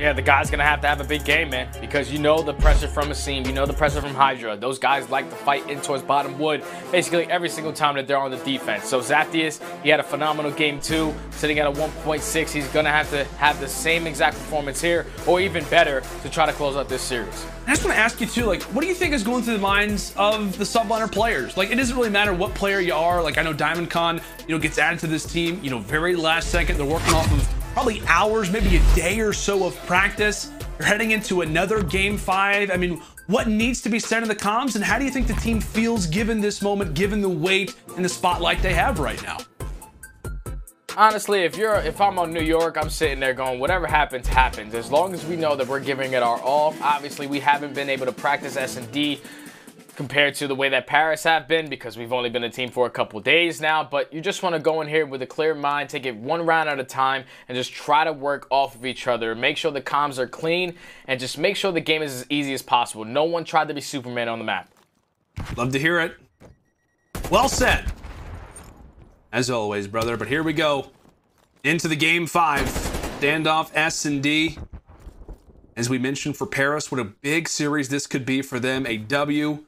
Yeah, the guy's gonna have to have a big game, man, because you know the pressure from Asim, you know the pressure from Hydra. Those guys like to fight in towards bottom wood basically every single time that they're on the defense. So Zaptius, he had a phenomenal game too, sitting at a 1.6. He's gonna have to have the same exact performance here, or even better, to try to close out this series. I just want to ask you too, like, what do you think is going through the minds of the subliner players? Like, it doesn't really matter what player you are. Like, I know Diamondcon, you know, gets added to this team, you know, very last second. They're working off of probably hours, maybe a day or so of practice. You're heading into another game five. I mean, what needs to be said in the comms, and how do you think the team feels given this moment, given the weight and the spotlight they have right now? Honestly, if you're if I'm on New York, I'm sitting there going, whatever happens, happens. As long as we know that we're giving it our all. Obviously, we haven't been able to practice S&D compared to the way that Paris have been because we've only been a team for a couple days now. But you just want to go in here with a clear mind, take it one round at a time, and just try to work off of each other. Make sure the comms are clean, and just make sure the game is as easy as possible. No one tried to be Superman on the map. Love to hear it. Well said. As always, brother. But here we go. Into the game five. Standoff S and D. As we mentioned for Paris, what a big series this could be for them. A W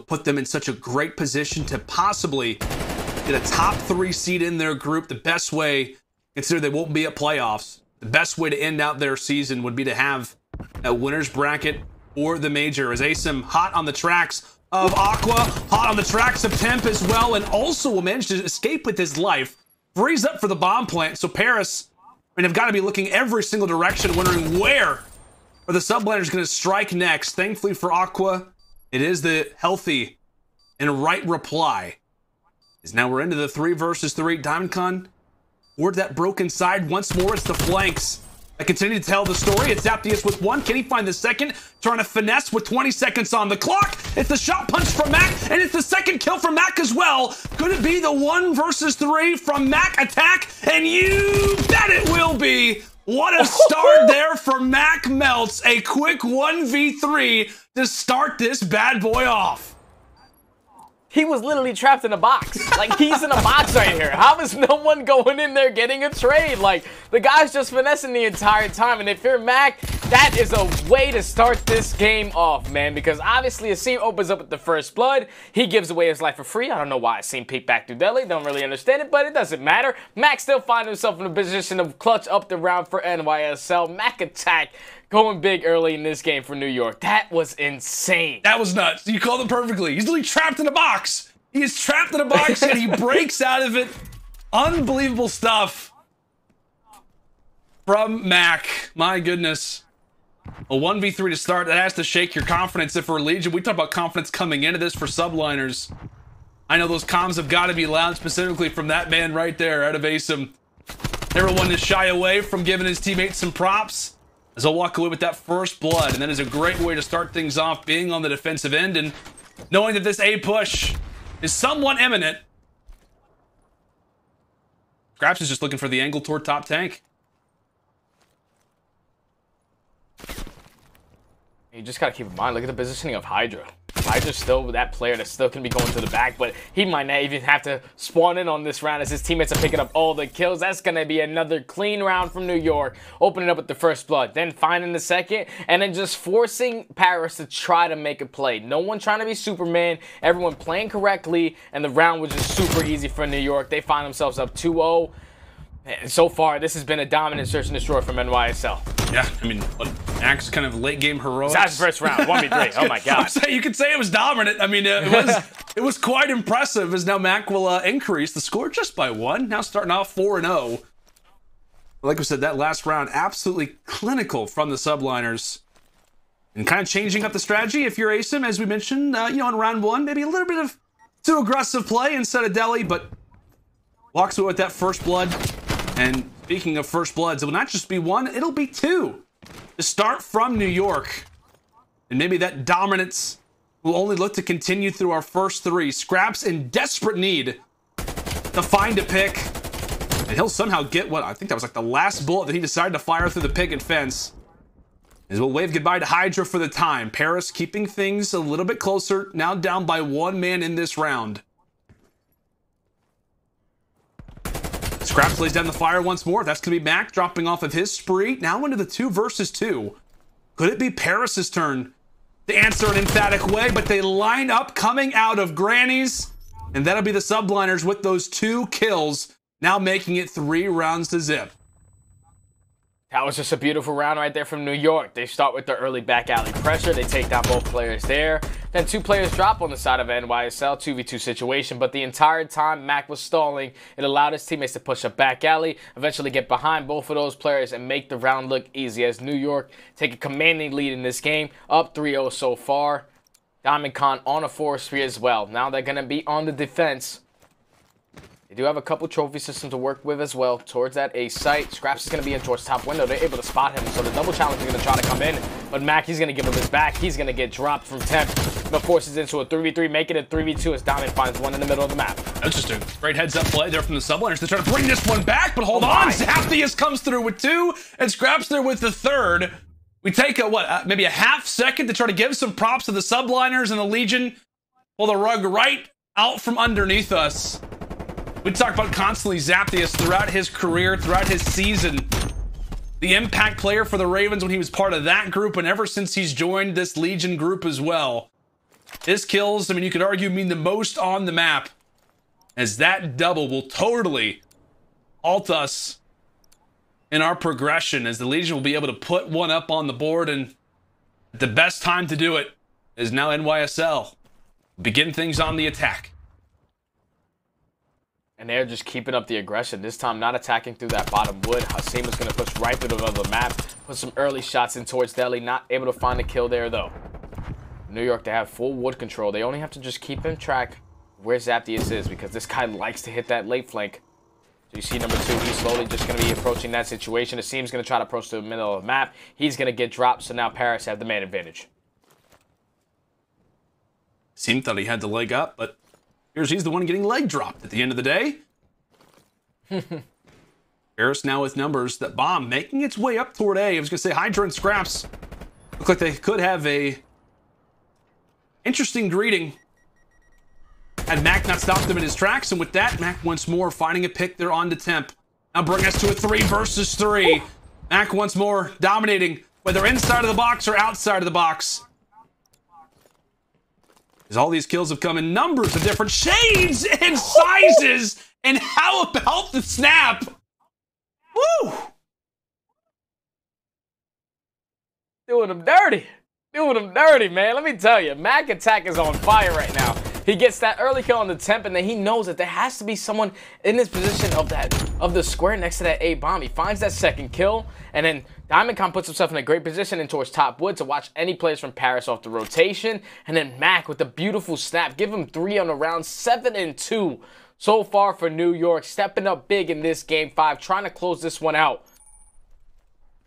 put them in such a great position to possibly get a top three seed in their group. The best way, consider they won't be at playoffs, the best way to end out their season would be to have a winner's bracket or the major. As Asim hot on the tracks of Aqua, hot on the tracks of Temp as well, and also will manage to escape with his life. Freeze up for the bomb plant. So Paris, I mean, have got to be looking every single direction, wondering where are the subliners going to strike next. Thankfully for Aqua, it is the healthy and right reply. Is now we're into the three versus three. Diamondcon toward that broken side once more. It's the flanks. I continue to tell the story. It's Zaptius with one. Can he find the second? Trying to finesse with 20 seconds on the clock. It's the shot punch from Mack, and it's the second kill from Mack as well. Could it be the one versus three from Mack attack? And you bet it will be. What a start there for Mack Melts. A quick 1v3 to start this bad boy off. He was literally trapped in a box. Like, he's in a box right here. How is no one going in there getting a trade? Like, the guy's just finessing the entire time. And if you're Mack, that is a way to start this game off, man. Because obviously, Asim opens up with the first blood. He gives away his life for free. I don't know why Asim peeked back through Delhi. Don't really understand it, but it doesn't matter. Mack still finds himself in a position of clutch up the round for NYSL. Mack attack going big early in this game for New York. That was insane. That was nuts. You called it perfectly. He's literally trapped in a box. He is trapped in a box and he breaks out of it. Unbelievable stuff from Mack. My goodness. A 1v3 to start. That has to shake your confidence if for Legion. We talk about confidence coming into this for subliners. I know those comms have got to be loud, specifically from that man right there out of Asim. Never one to shy away from giving his teammates some props as I'll walk away with that first blood. And that is a great way to start things off, being on the defensive end and knowing that this A push is somewhat imminent. Skrapz is just looking for the angle toward top tank. You just gotta keep in mind, look at the positioning of Hydra. Hydra's still that player that's still gonna be going to the back, but he might not even have to spawn in on this round as his teammates are picking up all the kills. That's gonna be another clean round from New York, opening up with the first blood, then finding the second, and then just forcing Paris to try to make a play. No one trying to be Superman, everyone playing correctly, and the round was just super easy for New York. They find themselves up 2-0. And so far, this has been a dominant search and destroy from NYSL. Yeah, I mean, Mack's kind of late game heroics. That's first round, 1v3. Oh my god. Saying- you could say it was dominant. I mean, it was it was quite impressive. As now Mack will uh, increase the score just by one. Now starting off four and zero. Like we said, that last round absolutely clinical from the subliners, and kind of changing up the strategy. If you're ASIM, as we mentioned, uh, you know, in round one, maybe a little bit of too aggressive play instead of Delhi, but walks away with that first blood. And speaking of first bloods, it will not just be one; it'll be two. To start from New York. And maybe that dominance will only look to continue through our first three. Skrapz in desperate need to find a pick. And he'll somehow get what I think that was like the last bullet that he decided to fire through the picket fence. As we'll wave goodbye to Hydra for the time. Paris keeping things a little bit closer, now down by one man in this round. Skrapz lays down the fire once more. That's going to be Mack dropping off of his spree. Now into the two versus two. Could it be Paris's turn to answer an emphatic way? But they line up coming out of Granny's. And that'll be the subliners with those two kills. Now making it three rounds to zip. That was just a beautiful round right there from New York. They start with the early back alley pressure. They take down both players there. Then two players drop on the side of NYSL, 2v2 situation. But the entire time Mack was stalling, it allowed his teammates to push up back alley, eventually get behind both of those players and make the round look easy as New York take a commanding lead in this game, up 3-0 so far. Diamondcon on a 4 spree as well. Now they're going to be on the defense. They do have a couple trophy systems to work with as well towards that A site. Skrapz is going to be in towards top window. They're able to spot him, so the double challenge is going to try to come in. But Mack, he's going to give him his back. He's going to get dropped from temp, but forces into a 3v3, make it a 3v2 as Diamond finds one in the middle of the map. That's just a great heads up play there from the subliners to try to bring this one back, but hold on. Zaptius comes through with two and Skrapz there with the third. We take a, what, uh, maybe a half second to try to give some props to the subliners and the Legion. Pull the rug right out from underneath us. We talk about constantly Zaptius throughout his career, throughout his season. The impact player for the Ravens when he was part of that group, and ever since he's joined this Legion group as well. His kills, I mean, you could argue, mean the most on the map. As that double will totally halt us in our progression, as the Legion will be able to put one up on the board, and the best time to do it is now NYSL. Begin things on the attack. And they're just keeping up the aggression. This time not attacking through that bottom wood. Asim is going to push right through the middle of the map. Put some early shots in towards Delhi. Not able to find a kill there, though. New York, they have full wood control. They only have to just keep in track where Zaptius is because this guy likes to hit that late flank. So you see number two, he's slowly just going to be approaching that situation. Asim's going to try to approach the middle of the map. He's going to get dropped, so now Paris have the man advantage. Seemed thought he had the leg up, but here's he's the one getting leg dropped at the end of the day. Paris now with numbers that bomb making its way up toward A. I was gonna say Hydra and Skrapz look like they could have a interesting greeting. Had Mack not stopped them in his tracks, and with that, Mack once more finding a pick. They're on to temp. Now bring us to a three versus three. Mack once more dominating, whether inside of the box or outside of the box. Because all these kills have come in numbers of different shades and sizes. And how about the snap? Woo! Doing them dirty. Doing them dirty, man. Let me tell you, Mack Attack is on fire right now. He gets that early kill on the temp, and then he knows that there has to be someone in this position of that of the square next to that A bomb. He finds that second kill, and then Diamondcon puts himself in a great position in towards top wood to watch any players from Paris off the rotation. And then Mack with a beautiful snap, give him three on the round, seven and two so far for New York, stepping up big in this game five, trying to close this one out.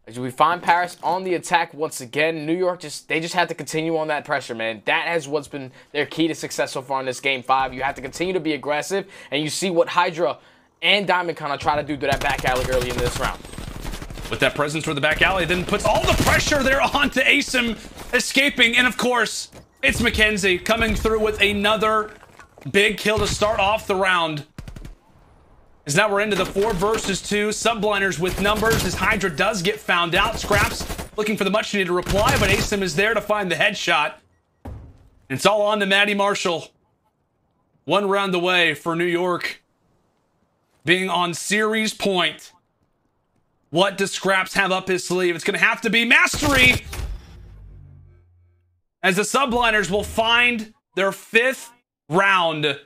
As we find Paris on the attack once again, New York just they just have to continue on that pressure, man. That has what's been their key to success so far in this game five. You have to continue to be aggressive, and you see what Hydra and Diamond kind of try to do to that back alley early in this round. With that presence for the back alley, then puts all the pressure there onto Asim. escaping. And of course, it's McKenzie coming through with another big kill to start off the round. As now we're into the four versus two. Subliners with numbers as Hydra does get found out. Skrapz looking for the much needed reply, but Asim is there to find the headshot. It's all on to Maddie Marshall. One round away for New York being on series point. What does Skrapz have up his sleeve? It's going to have to be mastery as the subliners will find their fifth round.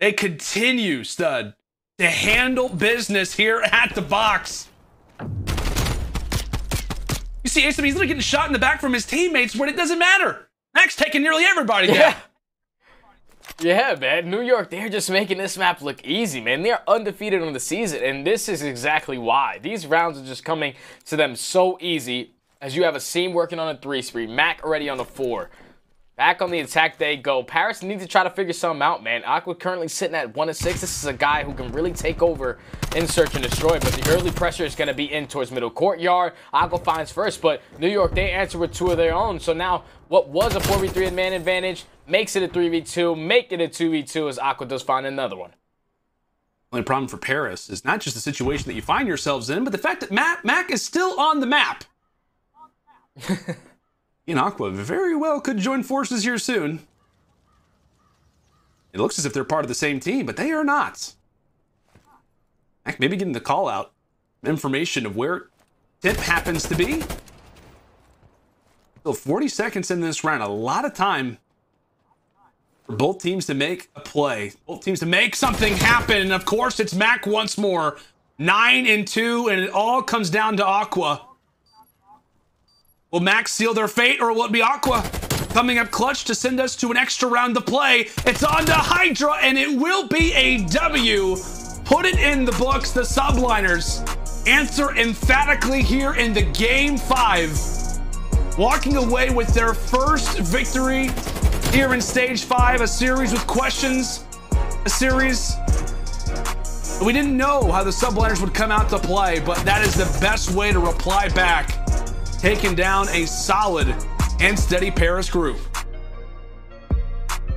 They continue, stud, to handle business here at the box. You see, Ace, he's getting shot in the back from his teammates when it doesn't matter. Max taking nearly everybody down. Yeah. Yeah, man. New York, they're just making this map look easy, man. They are undefeated on the season, and this is exactly why. These rounds are just coming to them so easy as you have Asim working on a three spree, Mack already on a four. Back on the attack they go. Paris needs to try to figure something out, man. Aqua currently sitting at 1 to 6. This is a guy who can really take over in search and destroy, but the early pressure is going to be in towards middle courtyard. Aqua finds first, but New York, they answer with two of their own. So now what was a 4v3 man advantage makes it a 3v2, make it a 2v2 as Aqua does find another one. The only problem for Paris is not just the situation that you find yourselves in, but the fact that Mack, Mack is still on the map. in Aqua very well could join forces here soon. It looks as if they're part of the same team, but they are not. Heck, maybe getting the call out information of where tip happens to be. So 40 seconds in this round, a lot of time for both teams to make a play. Both teams to make something happen. And of course, it's Mack once more. Nine and two, and it all comes down to Aqua. Will Mack seal their fate, or will it be Aqua coming up clutch to send us to an extra round to play? It's on to Hydra, and it will be a W. Put it in the books. The subliners answer emphatically here in the game five, walking away with their first victory here in stage five. A series with questions, a series we didn't know how the subliners would come out to play, but that is the best way to reply back taking down a solid and steady Paris group.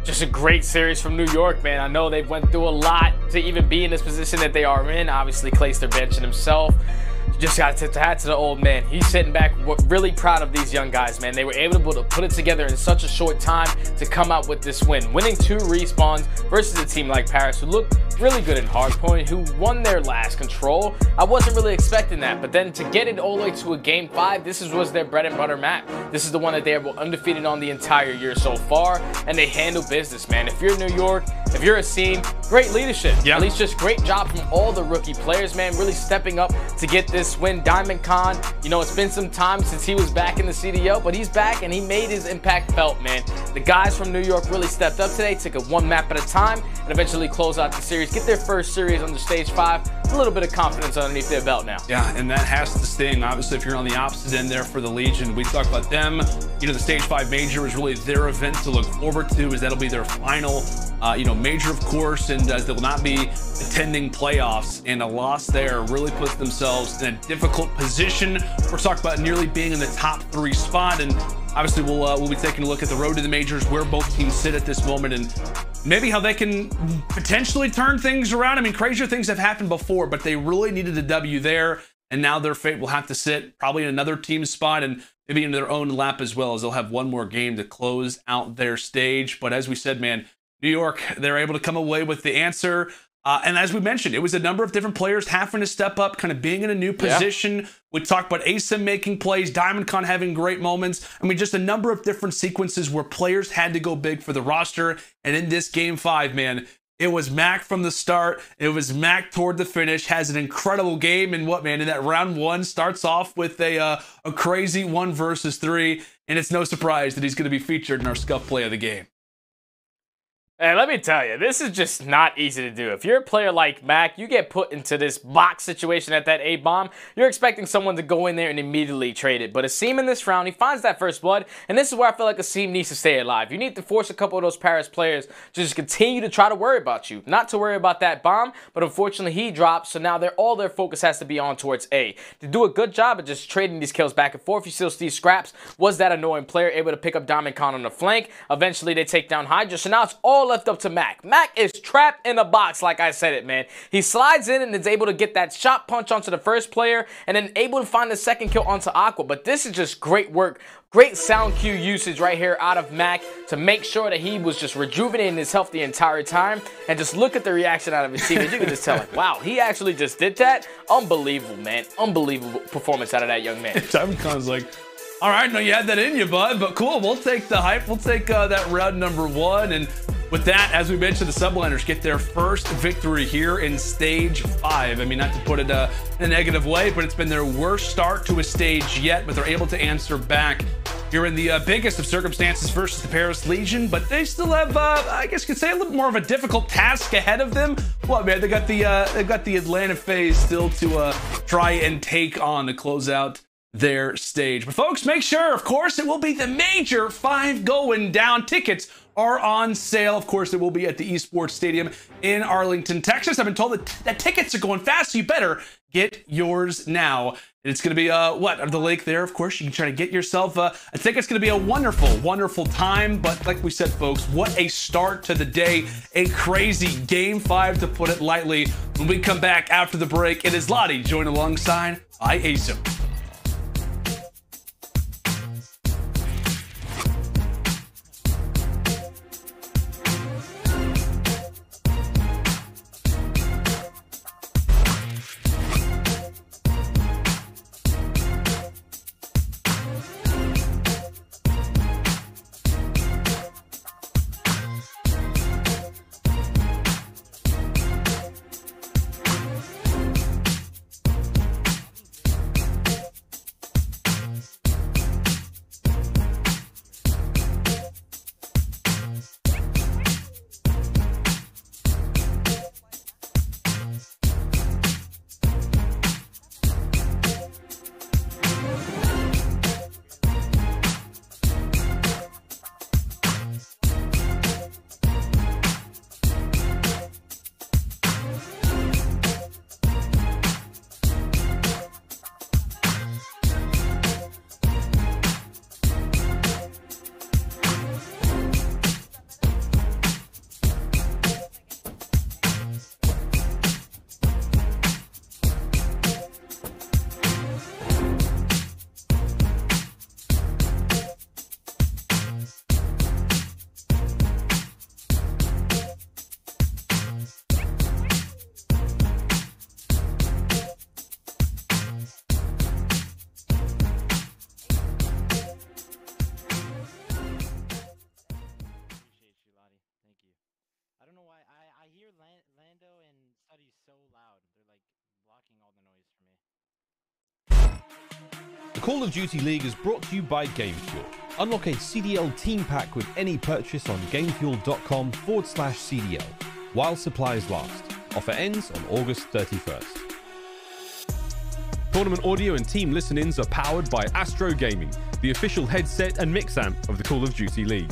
Just a great series from New York, man. I know they've went through a lot to even be in this position that they are in. Obviously, Clayster benching himself. Just got to tip the hat to the old man. He's sitting back really proud of these young guys, man. They were able to put it together in such a short time to come out with this win. Winning two respawns versus a team like Paris who looked really good in hardpoint, who won their last control. I wasn't really expecting that, but then to get it all the way to a game five, this is, was their bread and butter map. This is the one that they were undefeated on the entire year so far, and they handle business, man. If you're New York, if you're Asim, great leadership. Yeah. At least just great job from all the rookie players, man, really stepping up to get this win. Diamondcon, you know, it's been some time since he was back in the CDL, but he's back and he made his impact felt, man. The guys from New York really stepped up today, took it one map at a time, and eventually close out the series, get their first series the stage five, a little bit of confidence underneath their belt now. Yeah, and that has to sting. Obviously, if you're on the opposite end there for the Legion, we talk about them. You know, the stage five major is really their event to look forward to, as that'll be their final, uh, you know, major, of course, and uh, they will not be attending playoffs. And a loss there really puts themselves in a difficult position. We're talking about nearly being in the top three spot, and obviously we'll uh, we'll be taking a look at the road to the majors, where both teams sit at this moment, and maybe how they can potentially turn things around. I mean, crazier things have happened before, but they really needed a W there, and now their fate will have to sit probably in another team's spot and maybe in their own lap as well, as they'll have one more game to close out their stage. But as we said, man, New York, they're able to come away with the answer. Uh, and as we mentioned, it was a number of different players having to step up, kind of being in a new position. Yeah. We talked about Asim making plays, Diamondcon having great moments. I mean, just a number of different sequences where players had to go big for the roster. And in this game five, man, it was Mack from the start. It was Mack toward the finish. Has an incredible game. And what, man? In that round one, starts off with a uh, a crazy one versus three. And it's no surprise that he's going to be featured in our SCUF play of the game. And let me tell you, this is just not easy to do. If you're a player like Mack, you get put into this box situation at that A bomb, you're expecting someone to go in there and immediately trade it. But Asim in this round, he finds that first blood, and this is where I feel like Asim needs to stay alive. You need to force a couple of those Paris players to just continue to try to worry about you. Not to worry about that bomb, but unfortunately he drops, so now they're, all their focus has to be on towards A. To do a good job of just trading these kills back and forth, you still see Skrapz was that annoying player able to pick up Diamondcon on the flank. Eventually they take down Hydra, so now it's all left up to Mack. Mack is trapped in a box, like I said it, man. He slides in and is able to get that shot punch onto the first player and then able to find the second kill onto Aqua. But this is just great work. Great sound cue usage right here out of Mack to make sure that he was just rejuvenating his health the entire time. And just look at the reaction out of his team. You can just tell, like, wow, he actually just did that. Unbelievable, man. Unbelievable performance out of that young man. Diamondcon's like, all right, no, you had that in you, bud, but cool. We'll take the hype. We'll take uh, that round number one. And with that, as we mentioned, the Subliners get their first victory here in stage five. I mean, not to put it uh, in a negative way, but it's been their worst start to a stage yet, but they're able to answer back here in the uh, biggest of circumstances versus the Paris Legion, but they still have, uh, I guess you could say, a little more of a difficult task ahead of them. Well, man, they got the uh, they got the Atlanta FaZe still to uh, try and take on to close out their stage. But folks, make sure, of course, it will be the major five going down. Tickets are on sale. Of course, it will be at the Esports Stadium in Arlington, Texas. I've been told that, that tickets are going fast, so you better get yours now. And it's going to be, uh, what, under the lake there, of course. You can try to get yourself, uh, I think it's going to be a wonderful, wonderful time. But like we said, folks, what a start to the day. A crazy game five, to put it lightly. When we come back after the break, it is Lottie joined alongside by Asim. Call of Duty League is brought to you by GameFuel. Unlock a CDL team pack with any purchase on gamefuel.com forward slash CDL while supplies last. Offer ends on August 31st. Tournament audio and team listen ins are powered by Astro Gaming, the official headset and mix amp of the Call of Duty League.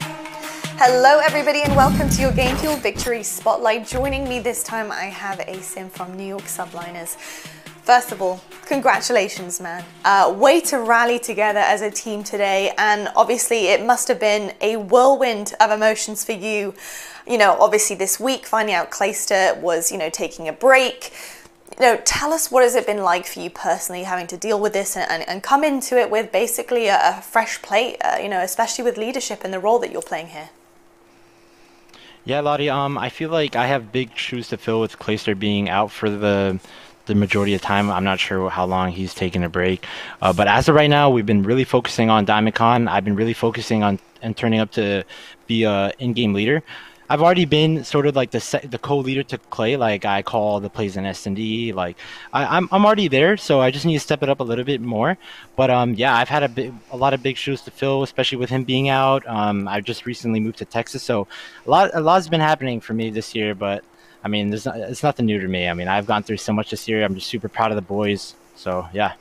Hello, everybody, and welcome to your Game Fuel Victory Spotlight. Joining me this time, I have Asim from New York Subliners. First of all, congratulations, man. Uh, way to rally together as a team today, and obviously, it must have been a whirlwind of emotions for you. You know, obviously, this week, finding out Clayster was, you know, taking a break. You know, tell us what has it been like for you personally having to deal with this and, and, and come into it with basically a, a fresh plate, uh, you know, especially with leadership and the role that you're playing here. Yeah, Lottie. Um, I feel like I have big shoes to fill with Clayster being out for the the majority of time. I'm not sure how long he's taking a break, uh, but as of right now, we've been really focusing on Diamondcon. I've been really focusing on and turning up to be a in-game leader. I've already been sort of like the se- the co-leader to Clay. Like I call the plays in S and D. Like I, I'm I'm already there, so I just need to step it up a little bit more. But um, yeah, I've had a a lot of big shoes to fill, especially with him being out. Um, I just recently moved to Texas, so a lot a lot's been happening for me this year. But I mean, there's not, it's nothing new to me. I mean, I've gone through so much this year. I'm just super proud of the boys. So yeah.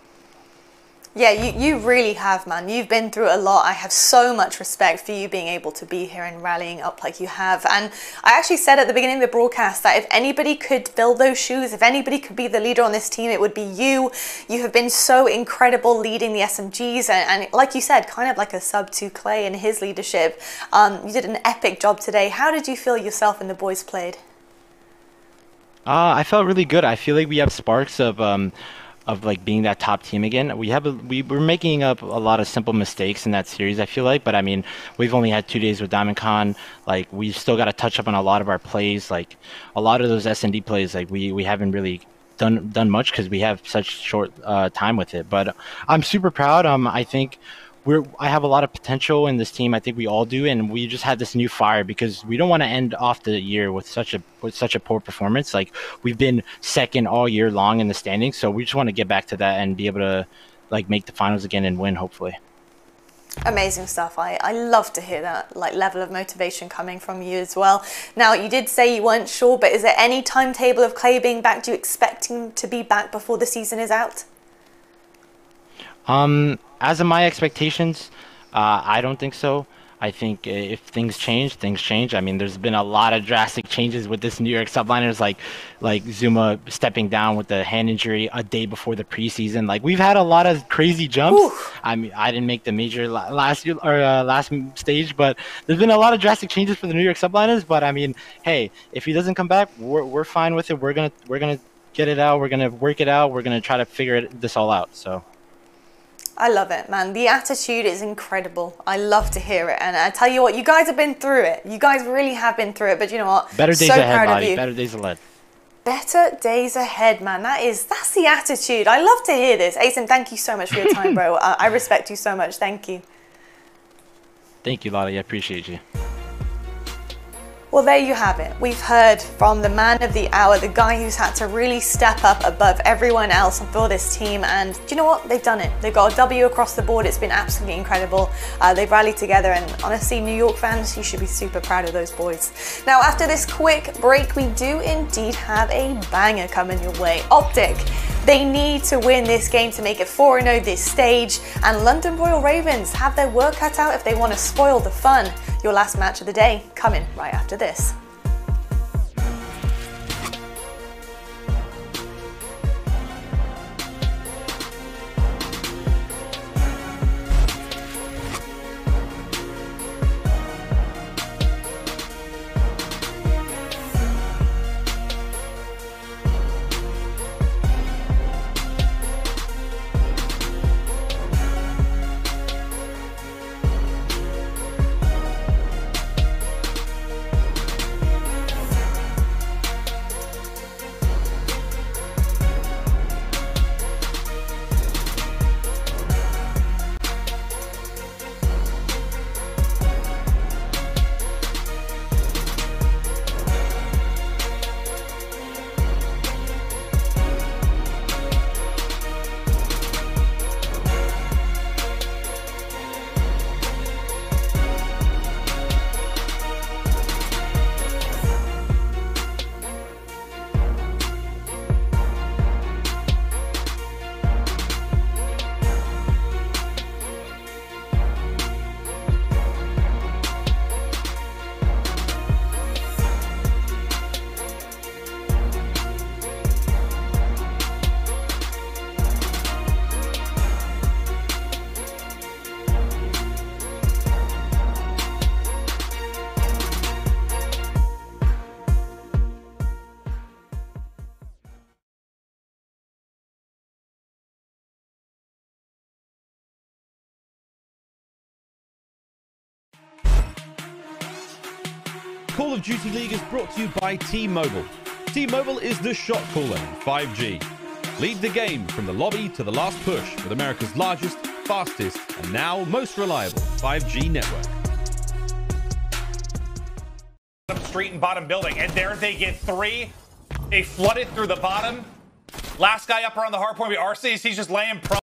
Yeah, you, you really have, man. You've been through a lot. I have so much respect for you being able to be here and rallying up like you have. And I actually said at the beginning of the broadcast that if anybody could fill those shoes, if anybody could be the leader on this team, it would be you. You have been so incredible leading the SMGs. And, and like you said, kind of like a sub to Clay in his leadership. Um, you did an epic job today. How did you feel yourself and the boys played? Uh, I felt really good. I feel like we have sparks of um, of like being that top team again. We have a, we we're making up a lot of simple mistakes in that series. I feel like, but I mean, we've only had two days with Diamondcon. Like we've still got to touch up on a lot of our plays. Like a lot of those S and D plays, like we we haven't really done done much because we have such short uh, time with it. But I'm super proud. Um, I think we're I have a lot of potential in this team. I think we all do, and we just have this new fire because we don't want to end off the year with such a with such a poor performance. Like we've been second all year long in the standings, so we just want to get back to that and be able to like make the finals again and win, hopefully. Amazing stuff. I, I love to hear that like level of motivation coming from you as well. Now you did say you weren't sure, but is there any timetable of Clay being back? Do you expect him to be back before the season is out? Um, as of my expectations, uh, I don't think so. I think if things change, things change. I mean, there's been a lot of drastic changes with this New York subliners, like like Zooma stepping down with the hand injury a day before the preseason. Like we've had a lot of crazy jumps. I mean, I didn't make the major last year or uh, last stage, but there's been a lot of drastic changes for the New York subliners. But I mean, hey, if he doesn't come back, we're we're fine with it. We're gonna we're gonna get it out. We're gonna work it out. We're gonna try to figure it, this all out. So. I love it, man. The attitude is incredible. I love to hear it. And I tell you what, you guys have been through it. You guys really have been through it. But you know what? Better days so ahead, you. Better days ahead. Better days ahead, man. That is, that's the attitude. I love to hear this. Asim, thank you so much for your time, bro. I, I respect you so much. Thank you. Thank you, Lottie. I appreciate you. Well, there you have it. We've heard from the man of the hour, the guy who's had to really step up above everyone else for this team. And do you know what? They've done it. They've got a W across the board. It's been absolutely incredible. Uh, they've rallied together, and honestly, New York fans, you should be super proud of those boys. Now, after this quick break, we do indeed have a banger coming your way. Optic. They need to win this game to make it 4 0 this stage, and London Royal Ravens have their work cut out if they want to spoil the fun. Your last match of the day coming right after this. Call of Duty League is brought to you by T-Mobile. T-Mobile is the shot caller in 5G. Lead the game from the lobby to the last push with America's largest, fastest, and now most reliable 5G network. street and bottom building. And there they get three. They flooded through the bottom. Last guy up around the hard point, RC, he's just laying prone.